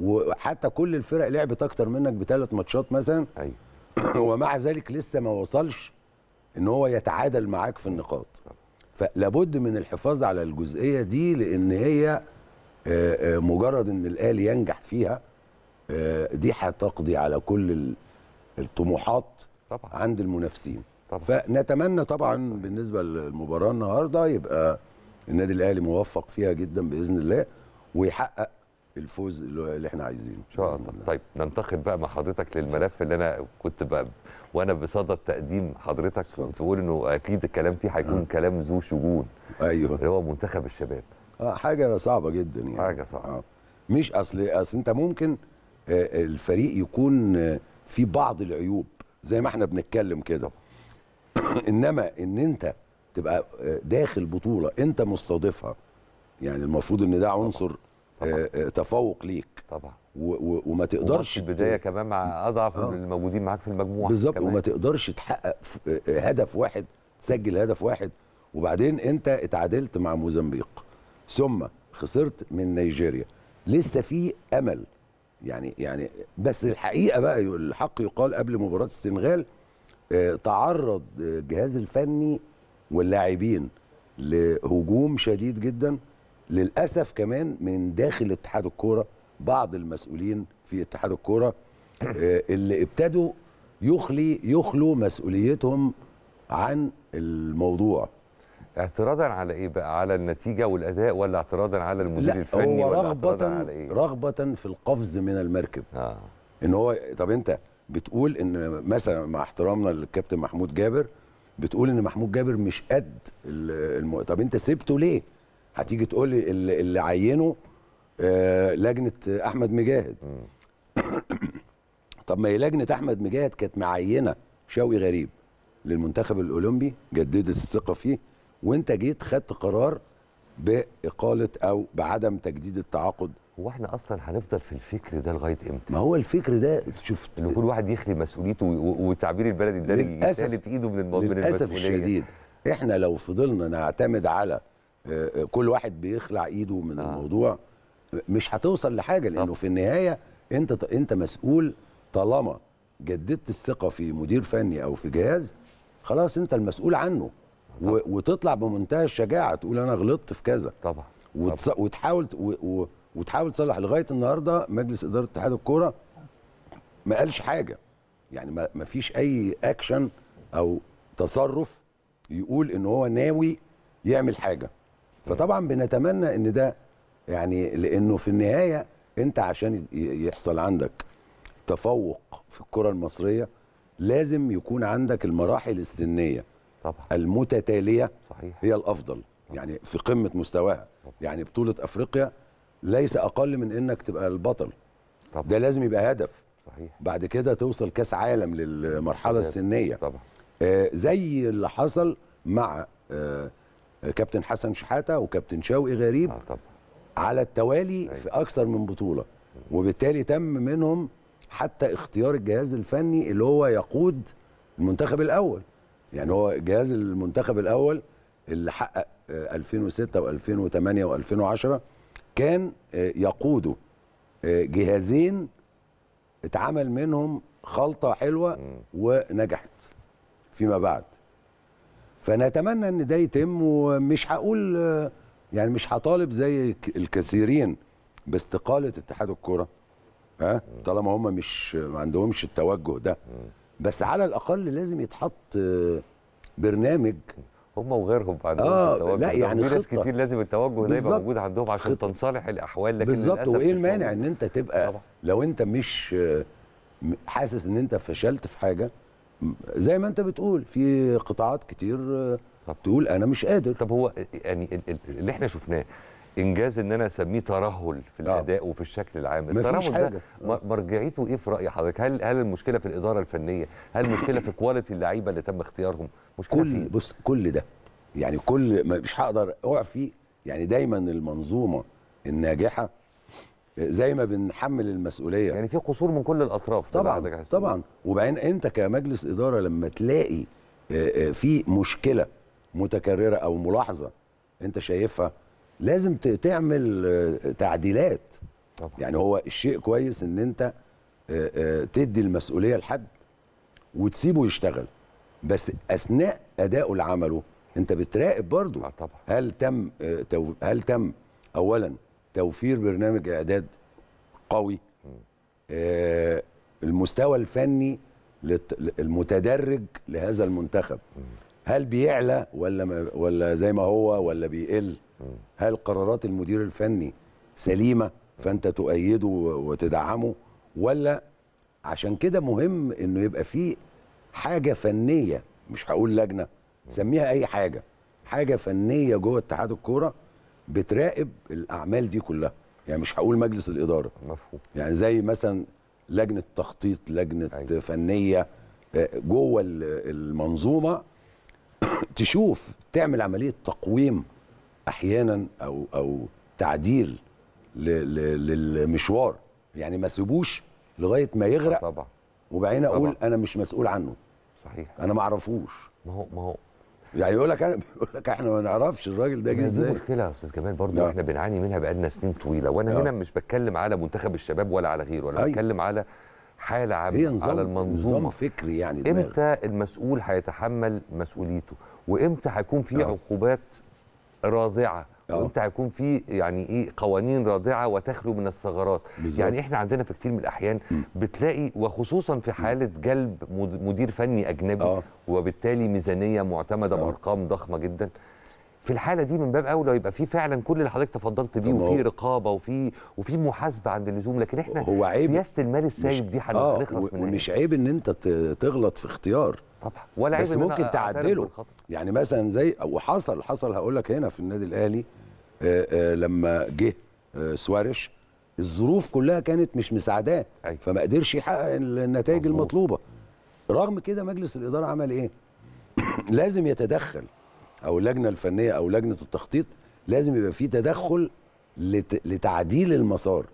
وحتى كل الفرق لعبت أكتر منك بثلاث ماتشات مثلا. أيوه. [CLEARS THROAT] ومع ذلك لسه ما وصلش إن هو يتعادل معاك في النقاط. فلابد من الحفاظ على الجزئية دي لأن هي آه، آه، مجرد إن الاهلي ينجح فيها آه، دي هتقضي على كل ال- الطموحات طبعا. عند المنافسين. طبعا. فنتمنى طبعا بالنسبة للمباراة النهارده يبقى النادي الأهلي موفق فيها جدا بإذن الله ويحقق الفوز اللي إحنا عايزينه. إن شاء الله. طيب ننتقل بقى مع حضرتك للملف اللي أنا كنت بقى وأنا بصدد تقديم حضرتك اتفضل. تقول إنه أكيد الكلام فيه هيكون كلام ذو شجون. أيوه. اللي هو منتخب الشباب. آه حاجة صعبة جدا يعني. حاجة صعبة. آه. مش أصل أصل أنت ممكن آه الفريق يكون آه في بعض العيوب. زي ما إحنا بنتكلم كده. [CLEARS THROAT] إنما إن أنت تبقى آه داخل بطولة أنت مستضيفها يعني المفروض إن ده عنصر آه آه تفوق ليك. طبعا. وما تقدرش تقدرش البداية كمان مع أضعف آه. الموجودين معاك في المجموعة بالظبط. وما تقدرش تحقق آه، هدف واحد تسجل هدف واحد وبعدين أنت اتعادلت مع موزمبيق. ثم خسرت من نيجيريا. لسه في أمل. يعني يعني بس الحقيقة بقى الحق يقال قبل مباراة السنغال تعرض الجهاز الفني واللاعبين لهجوم شديد جدا. للأسف كمان من داخل اتحاد الكورة بعض المسؤولين في اتحاد الكورة آه، اللي ابتدوا يخلي يخلوا مسؤوليتهم عن الموضوع. اعتراضا على إيه بقى؟ على النتيجة والأداء ولا اعتراضا على المدير لا الفني هو ولا رغبة اعتراضا على إيه؟ رغبة في القفز من المركب. آه. إن هو طب أنت بتقول إن مثلا مع احترامنا للكابتن محمود جابر بتقول إن محمود جابر مش قد الم... طب أنت سبته ليه؟ هتيجي تقول لي اللي, اللي عينه آه لجنة أحمد مجاهد. [COUGHS] طب ما هي لجنة أحمد مجاهد كانت معينة شوقي غريب للمنتخب الأولمبي جددت الثقة فيه وانت جيت خدت قرار بإقالة أو بعدم تجديد التعاقد. هو إحنا أصلا هنفضل في الفكر ده لغاية إمتى؟ ما هو الفكر ده شفت. إن كل واحد يخلي مسؤوليته والتعبير البلدي ده يسالت إيده من. من للأسف المسؤولية. الشديد. إحنا لو فضلنا نعتمد على كل واحد بيخلع ايده من آه. الموضوع. مش هتوصل لحاجة لأنه طب. في النهاية انت انت مسؤول طالما جددت الثقة في مدير فني أو في جهاز خلاص انت المسؤول عنه. و- وتطلع بمنتهى الشجاعة تقول أنا غلطت في كذا. طبعا. وتص... وتحاول. و... وتحاول تصلح. لغاية النهارده مجلس إدارة اتحاد الكورة ما قالش حاجة. يعني ما... ما فيش أي اكشن أو تصرف يقول إن هو ناوي يعمل حاجة. فطبعا بنتمنى إن ده يعني لأنه في النهاية أنت عشان يحصل عندك تفوق في الكرة المصرية لازم يكون عندك المراحل السنية. طبعا. المتتالية صحيح. هي الأفضل يعني في قمة مستواها. يعني بطولة أفريقيا ليس أقل من إنك تبقى البطل. طبعا. ده لازم يبقى هدف. صحيح. بعد كده توصل كأس عالم للمرحلة السنية. طبعا. آه زي اللي حصل مع آه كابتن حسن شحاته وكابتن شوقي غريب آه طبعا. على التوالي أيوة. في أكثر من بطولة. وبالتالي تم منهم حتى اختيار الجهاز الفني اللي هو يقود المنتخب الأول. يعني هو جهاز المنتخب الأول اللي حقق آه، 2006 و2008 و2010 كان آه، يقوده. آه، جهازين اتعمل منهم خلطة حلوة ونجحت فيما بعد. فنتمنى إن ده يتم ومش هقول يعني مش هطالب زي الكثيرين باستقالة اتحاد الكرة ها طالما هم مش ما عندهمش التوجه ده بس على الأقل لازم يتحط برنامج هم وغيرهم عندهم آه، التوجه لا. يعني ناس. كتير لازم التوجه ده يبقى. موجود عندهم عشان خطة. تنصلح الأحوال لكن بالظبط وإيه المانع. إن أنت تبقى طبعا. لو أنت مش حاسس إن أنت فشلت في حاجة زي ما انت بتقول في قطاعات كتير آه، طب. تقول أنا مش قادر. طب هو يعني ال- ال- اللي إحنا شفناه إنجاز إن أنا أسميه ترهل في آه. الأداء وفي الشكل العام. الترهل ده مرجعيته إيه في رأي حضرتك؟ هل هل المشكلة في الإدارة الفنية؟ هل المشكلة في كواليتي اللعيبة اللي تم اختيارهم؟ مشكلة كل فين؟ بص كل ده. يعني كل ما مش هقدر اعفي يعني دايما المنظومة الناجحة آه، زي ما بنحمل المسؤولية. يعني في قصور من كل الأطراف. طبعا. طبعا. وبعدين انت كمجلس إدارة لما تلاقي آه، آه، في مشكلة متكررة أو ملاحظة انت شايفها لازم تعمل آه، تعديلات. طبعا. يعني هو الشيء كويس إن انت تدي المسؤولية لحد وتسيبه يشتغل. بس أثناء ادائه لعمله انت بتراقب برضه. طبعا. هل تم هل تم اولا توفير برنامج إعداد قوي آه، المستوى الفني المتدرج لهذا المنتخب. هل بيعلى ولا ما ولا زي ما هو ولا بيقل؟ هل قرارات المدير الفني سليمة فأنت تؤيده وتدعمه؟ ولا عشان كده مهم إنه يبقى في حاجة فنية مش هقول لجنة سميها أي حاجة حاجة فنية جوه اتحاد الكورة بتراقب الأعمال دي كلها. يعني مش هقول مجلس الإدارة. مفهوم. يعني زي مثلا لجنة تخطيط لجنة أيوة. فنية آه، جوه ال- المنظومة [COUGHS] تشوف تعمل عملية تقويم أحيانا أو أو تعديل للمشوار. يعني ما سيبوش لغاية ما يغرق. طبعا. وبعدين أقول. أنا مش مسؤول عنه. صحيح. أنا ما أعرفوش. ما هو ما هو يعني يقول لك أنا بيقول لك إحنا ما نعرفش الراجل ده جه دي إزاي مشكلة يا أستاذ جمال برضو نعم. إحنا بنعاني منها بقالنا سنين طويلة وأنا آه. هنا مش بتكلم على منتخب الشباب ولا على غيره أنا أيوة. بتكلم على حالة عامة نظام على نظام المنظومة فكري يعني دماغ. إمتى المسؤول هيتحمل مسؤوليته وإمتى هيكون في آه. عقوبات رادعه آه. وامتى هيكون في يعني إيه قوانين رادعة وتخلو من الثغرات بالظبط. يعني إحنا عندنا في كتير من الأحيان بتلاقي وخصوصا في حالة جلب مد- مدير فني أجنبي آه. وبالتالي ميزانية معتمدة آه. بأرقام ضخمة جدا في الحالة دي من باب أولى يبقى في فعلا كل اللي حضرتك تفضلت بيه وفي رقابة وفي وفي محاسبة عند اللزوم. لكن إحنا هو عيب. سياسة المال السايب دي آه هنخلص و- منها ومش عيب إن أنت تغلط في اختيار. طبعا. ولا عيب بس ممكن تعدله. يعني مثلا زي وحصل حصل هقول لك هنا في النادي الأهلي آه، آه، لما جه آه، سواريش الظروف كلها كانت مش مساعداه. فما قدرش يحقق النتائج. المطلوبة. رغم كده مجلس الإدارة عمل إيه؟ [COUGHS] لازم يتدخل. أو اللجنة الفنية أو لجنة التخطيط لازم يبقى في تدخل لت- لتعديل المسار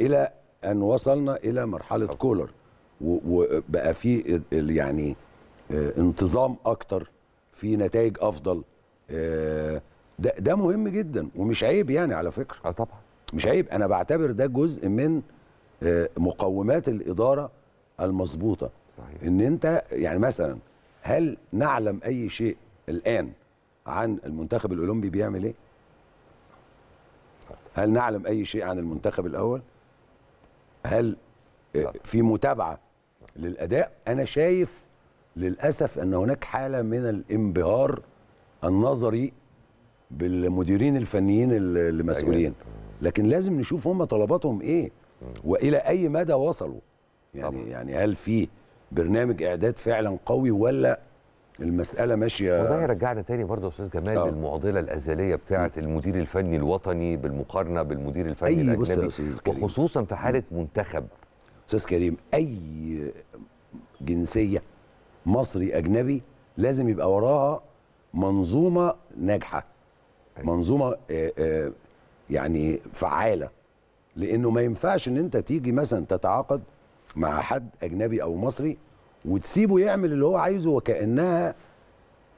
إلى أن وصلنا إلى مرحلة كولر. و- وبقى في يعني آه، انتظام أكتر في نتائج أفضل آه، ده ده مهم جدا ومش عيب يعني على فكرة. آه طبعا. مش عيب. أنا بعتبر ده جزء من آه، مقومات الإدارة المظبوطة. إن أنت يعني مثلا هل نعلم أي شيء الآن عن المنتخب الأولمبي بيعمل إيه؟ هل نعلم أي شيء عن المنتخب الأول؟ هل. في متابعة للأداء؟ أنا شايف للأسف أن هناك حالة من الانبهار النظري بالمديرين الفنيين اللي مسؤولين لكن لازم نشوف هم طلباتهم إيه وإلى أي مدى وصلوا. يعني. يعني هل في برنامج إعداد فعلا قوي ولا المسألة ماشية وده يرجعنا تاني برضه يا أستاذ جمال آه. للمعضلة الأزلية بتاعة المدير الفني الوطني بالمقارنة بالمدير الفني أي الأجنبي. وخصوصا في حالة منتخب أستاذ كريم أي جنسية مصري أجنبي لازم يبقى وراها منظومة ناجحة أيوة. منظومة آه، آه، يعني فعالة لأنه ما ينفعش إن أنت تيجي مثلا تتعاقد مع حد أجنبي أو مصري وتسيبه يعمل اللي هو عايزه وكأنها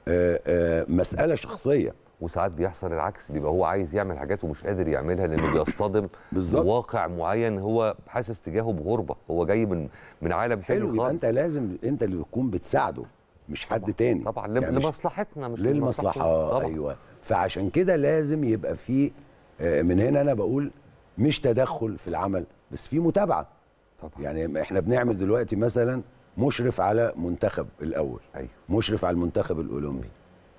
آه، آه، مسألة شخصية. وساعات بيحصل العكس بيبقى هو عايز يعمل حاجات ومش قادر يعملها لأنه بيصطدم. [COUGHS] بواقع معين هو حاسس تجاهه بغربة. هو جاي من من عالم حلو يبقى انت لازم انت اللي تكون بتساعده مش حد تاني. طبعا يعني لمصلحتنا مش للمصلحة. لمصلحته. طبعا. أيوه. فعشان كده لازم يبقى في آه، من هنا أنا بقول مش تدخل في العمل بس في متابعة. طبعا. يعني إحنا بنعمل دلوقتي مثلا مشرف على منتخب الأول. أيوه. مشرف على المنتخب الأولمبي.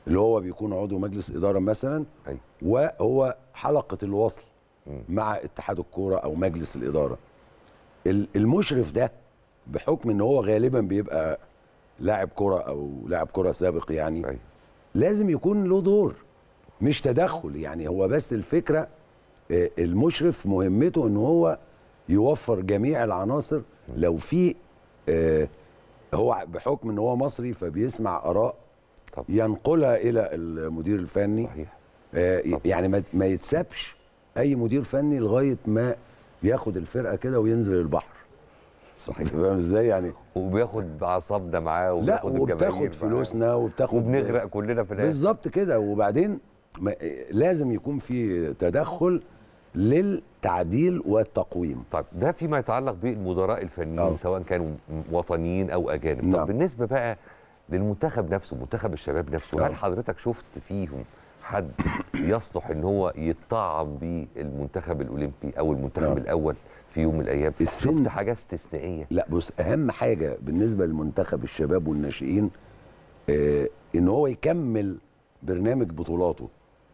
اللي هو بيكون عضو مجلس إدارة مثلا أيوة. وهو حلقة الوصل مم. مع اتحاد الكورة أو مجلس الإدارة. ال- المشرف ده بحكم إن هو غالبا بيبقى لاعب كره أو لاعب كره سابق يعني أيوة. لازم يكون له دور. مش تدخل يعني هو بس الفكرة آه، المشرف مهمته إن هو يوفر جميع العناصر. لو في آه، هو بحكم إن هو مصري فبيسمع آراء طب. ينقلها إلى المدير الفني. صحيح. آه، طب. يعني ما- ما يتسابش أي مدير فني لغاية ما ياخد الفرقة كده وينزل البحر. صحيح. فاهم إزاي يعني؟ وبياخد اعصابنا معاه لا وبياخد الجماهير وبتاخد. فلوسنا وبتاخد وبنغرق كلنا في الآخر. بالظبط كده. وبعدين لازم يكون في تدخل للتعديل والتقويم طيب ده فيما يتعلق بالمدراء الفنيين آه. سواء كانوا وطنيين أو أجانب نعم. طب بالنسبة بقى للمنتخب نفسه منتخب الشباب نفسه آه. هل حضرتك شفت فيهم حد يصلح إن هو يطعم بالمنتخب الأولمبي أو المنتخب نعم. الأول في يوم من الأيام السن- شفت حاجة استثنائية لا بص أهم حاجة بالنسبة للمنتخب الشباب والناشئين آه إن هو يكمل برنامج بطولاته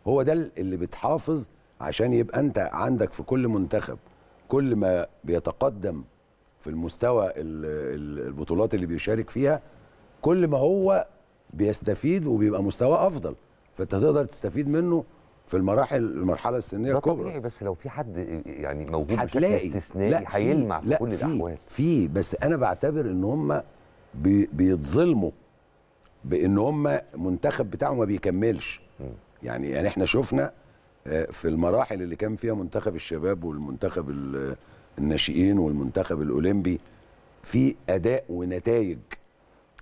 هو ده اللي بتحافظ عشان يبقى انت عندك في كل منتخب كل ما بيتقدم في المستوى ال- ال- البطولات اللي بيشارك فيها كل ما هو بيستفيد وبيبقى مستواه أفضل. فأنت تقدر تستفيد منه في المراحل المرحلة السنية الكبرى. طبيعي بس لو في حد يعني موجود بشكل هتلاقي. استثنائي هيلمع في كل الأحوال. في بس أنا بعتبر إن هم بي بيتظلموا بإن هم منتخب بتاعه ما بيكملش. يعني يعني إحنا شفنا في المراحل اللي كان فيها منتخب الشباب والمنتخب ال- الناشئين والمنتخب الأولمبي في أداء ونتائج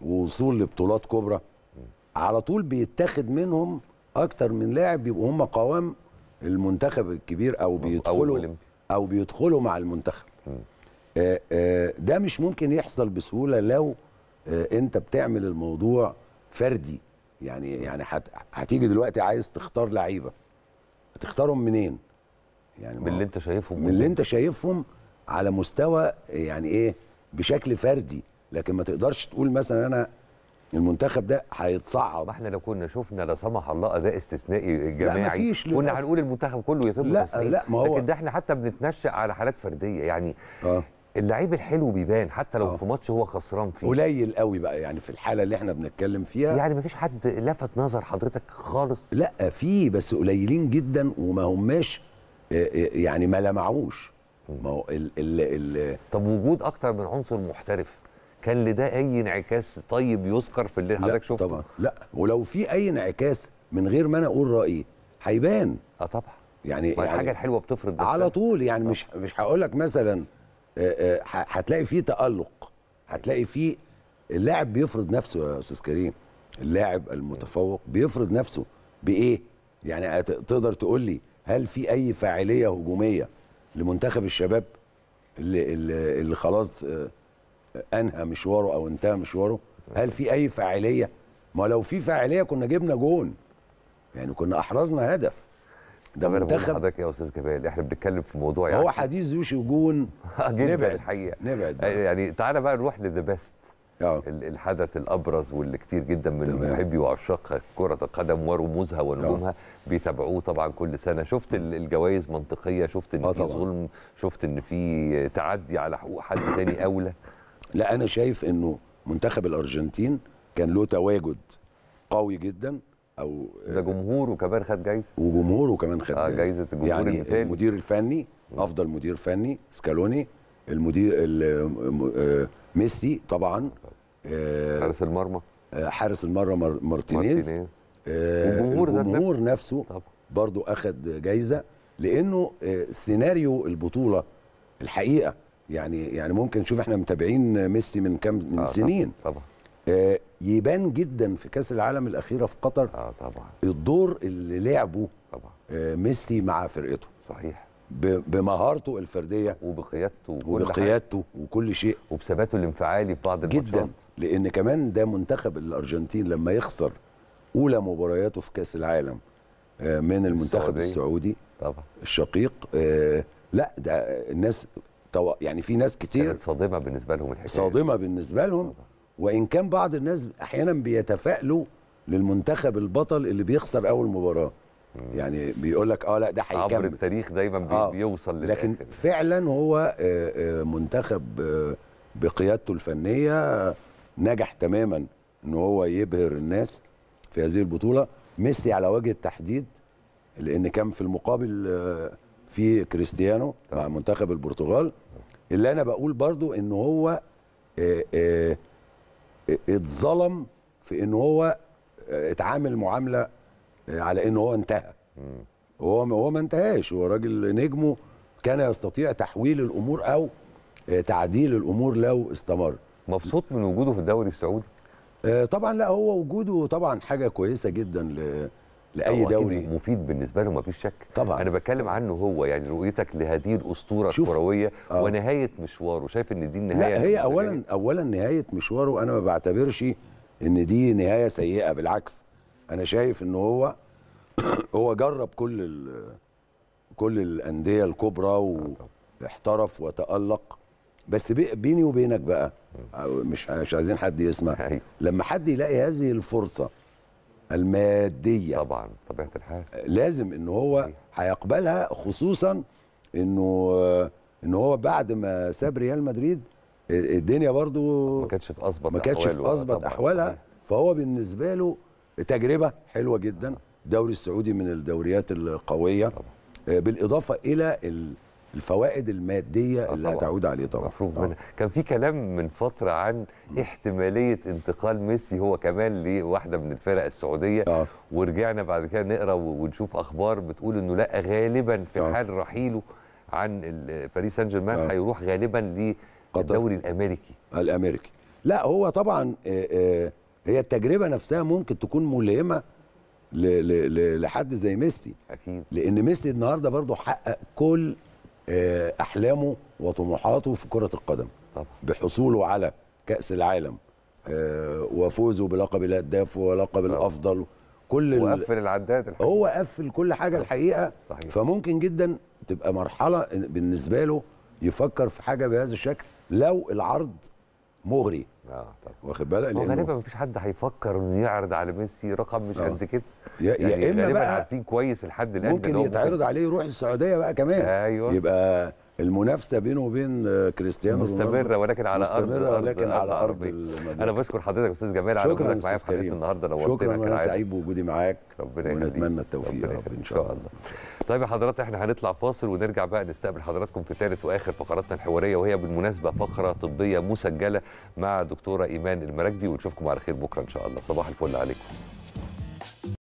ووصول لبطولات كبرى على طول بيتاخد منهم أكتر من لاعب بيبقوا هم قوام المنتخب الكبير أو بيدخلوا. أو بيدخلوا مع المنتخب. آه، آه، ده مش ممكن يحصل بسهولة لو آه، أنت بتعمل الموضوع فردي. يعني يعني هت- هتيجي دلوقتي عايز تختار لعيبة. هتختارهم منين؟ يعني من اللي انت شايفهم من اللي انت شايفهم على مستوى يعني إيه بشكل فردي. لكن ما تقدرش تقول مثلا أنا المنتخب ده هيتصعد. ما إحنا لو كنا شفنا لا سمح الله أداء استثنائي جماعي كنا. هنقول المنتخب كله يتم لا،. لا، ما هو- لكن ده إحنا حتى بنتنشأ على حالات فردية. يعني آه. اللعيب الحلو بيبان حتى لو آه. في ماتش هو خسران فيه. قليل قوي بقى يعني في الحالة اللي إحنا بنتكلم فيها. يعني مفيش حد لفت نظر حضرتك خالص؟ لا في بس قليلين جدا وما هماش آه، آه، يعني ما لمعوش. ما هو ال ال ال طب وجود أكتر من عنصر محترف كان لده أي انعكاس طيب يذكر في اللي حضرتك شفته؟ طبعا. لا ولو في أي انعكاس من غير ما أنا أقول رأيي هيبان. آه طبعا. يعني ما الحاجة يعني الحلوة بتفرض. على طول يعني مش مش هقول لك مثلا آه، آه، هتلاقي فيه تألق. هتلاقي فيه اللاعب بيفرض نفسه يا أستاذ كريم. اللاعب المتفوق بيفرض نفسه بإيه؟ يعني تقدر تقول لي هل في أي فاعلية هجومية لمنتخب الشباب اللي اللي, اللي خلاص آه، أنهى مشواره أو انتهى مشواره؟ هل في أي فاعلية؟ ما لو في فاعلية كنا جبنا جون. يعني كنا أحرزنا هدف. ده طب أنا بقول منتخب. لحضرتك يا أستاذ جمال إحنا بنتكلم في موضوع هو يعني حديث يوشي جون [LAUGHS] جدا نبعد الحقيقة. نبعد بقى. يعني تعالى بقى نروح ل The Best آه. ال- الحدث الأبرز واللي كتير جدا من. محبي وعشاق كرة القدم ورموزها ونجومها بيتابعوه طبعا كل سنة. شفت ال- الجوائز منطقية شفت إن آه في. ظلم شفت إن في تعدي على حقوق حد تاني أولى. [COUGHS] لا أنا شايف إنه منتخب الأرجنتين كان له تواجد قوي جدا. أو ده جمهور وكمان خد جايزة. وجمهوره كمان خد آه،. جايزة. الجمهور يعني المثالي. المدير الفني أفضل مدير فني سكالوني. المدير آه، ميسي طبعا آه، حارس المرمى. آه، حارس المره مار- مارتينيز. آه، ذات الجمهور نفسه. طبعا. برضو أخد جايزة لأنه آه، سيناريو البطولة الحقيقة. يعني يعني ممكن نشوف إحنا متابعين ميسي من كام من آه، سنين. طبعا. آه، يبان جدا في كأس العالم الأخيرة في قطر آه طبعا. الدور اللي لعبه طبعا. آه، ميسي مع فرقته. صحيح. بمهارته الفردية. وبقيادته. وبقيادته وكل شيء. وبثباته الانفعالي في بعض الماتشات. جدا. لأن كمان ده منتخب الأرجنتين لما يخسر أولى مبارياته في كأس العالم آه، من المنتخب السعودية. السعودي. طبعا. الشقيق آه، لا ده الناس يعني في ناس كتير صادمة بالنسبة لهم الحكاية صادمة بالنسبة لهم. وإن كان بعض الناس أحيانا بيتفائلوا للمنتخب البطل اللي بيخسر أول مباراة. يعني بيقول لك آه لا ده عبر هيكمل. التاريخ دايما بي آه. بيوصل لكن للاخر فعلا هو آه، آه، منتخب آه، بقيادته الفنية نجح تماما إن هو يبهر الناس في هذه البطولة. ميسي على وجه التحديد لأن كان في المقابل في كريستيانو مع منتخب البرتغال. اللي أنا بقول برضو إن هو اتظلم في إن هو آه، اتعامل معاملة آه، على إن هو انتهى. هو هو ما انتهاش. هو راجل نجمه كان يستطيع تحويل الأمور أو آه، تعديل الأمور لو استمر. مبسوط من وجوده في الدوري السعودي؟ آه، طبعا لا هو وجوده طبعا حاجة كويسة جدا ل- لأي دوري مفيد بالنسبة له مفيش شك. طبعا. أنا بتكلم عنه هو يعني رؤيتك لهذه الأسطورة الكروية آه. ونهاية مشواره. شايف إن دي النهاية لا هي؟ اولا اولا نهاية مشواره. أنا ما بعتبرش إن دي نهاية سيئة بالعكس. أنا شايف إن هو [CLEARS THROAT] هو جرب كل ال- كل الأندية الكبرى واحترف وتألق. بس بي- بيني وبينك بقى مش مش عايزين حد يسمع. [LAUGHS] أيوة. لما حد يلاقي هذه الفرصة المادية طبعا طبيعة الحال لازم إن هو. هيقبلها خصوصا إنه إن هو بعد ما ساب ريال مدريد الدنيا برضو ما كانتش في اظبط ما كانتش في. اظبط. أحوالها فهو بالنسبة له تجربة حلوة جدا الدوري السعودي من الدوريات القوية طبعاً. آه، بالإضافة إلى ال- الفوائد المادية آه، اللي طبعاً. هتعود عليه طبعا مفروض آه. منها كان في كلام من فترة عن احتمالية انتقال ميسي هو كمان لواحدة من الفرق السعودية آه. ورجعنا بعد كده نقرأ ونشوف أخبار بتقول إنه لا غالبا في آه. حال رحيله عن باريس سان جيرمان آه. هيروح غالبا للدوري الأمريكي الأمريكي لا هو طبعا هي التجربة نفسها ممكن تكون ملهمة لحد زي ميسي أكيد لأن ميسي النهارده برضه حقق كل أحلامه وطموحاته في كرة القدم طبعا. بحصوله على كأس العالم آه، وفوزه بلقب الهداف ولقب الأفضل كل ال- وقفل العداد الحقيقة. هو قفل كل حاجة الحقيقة. صحيح. فممكن جدا تبقى مرحلة بالنسبة له يفكر في حاجة بهذا الشكل لو العرض مغري. آه طبعا واخد بالك هو لأنه- غالبا مفيش حد هيفكر إنه يعرض على ميسي رقم مش آه. قد كده يا, يعني إما بقى عارفين كويس الحد الادنى ممكن يتعرض عليه يروح السعودية بقى كمان أيوة. يبقى المنافسة بينه وبين آه، كريستيانو مستمرة ولكن على أرض مستمرة أرض- ولكن على أرض. أنا بشكر حضرتك أستاذ جمال على شكرا وجودك معايا في حلقه النهارده شكرا نورتنا وأنا كالعادة. سعيد بوجودي معاك ربنا. ونتمنى التوفيق ربنا يا رب إن. شاء الله طيب يا حضرات إحنا هنطلع فاصل ونرجع بقى نستقبل حضراتكم في ثالث وآخر فقراتنا الحوارية وهي بالمناسبة فقرة طبية مسجلة مع دكتورة إيمان المراكبي ونشوفكم على خير بكرة إن شاء الله صباح الفل عليكم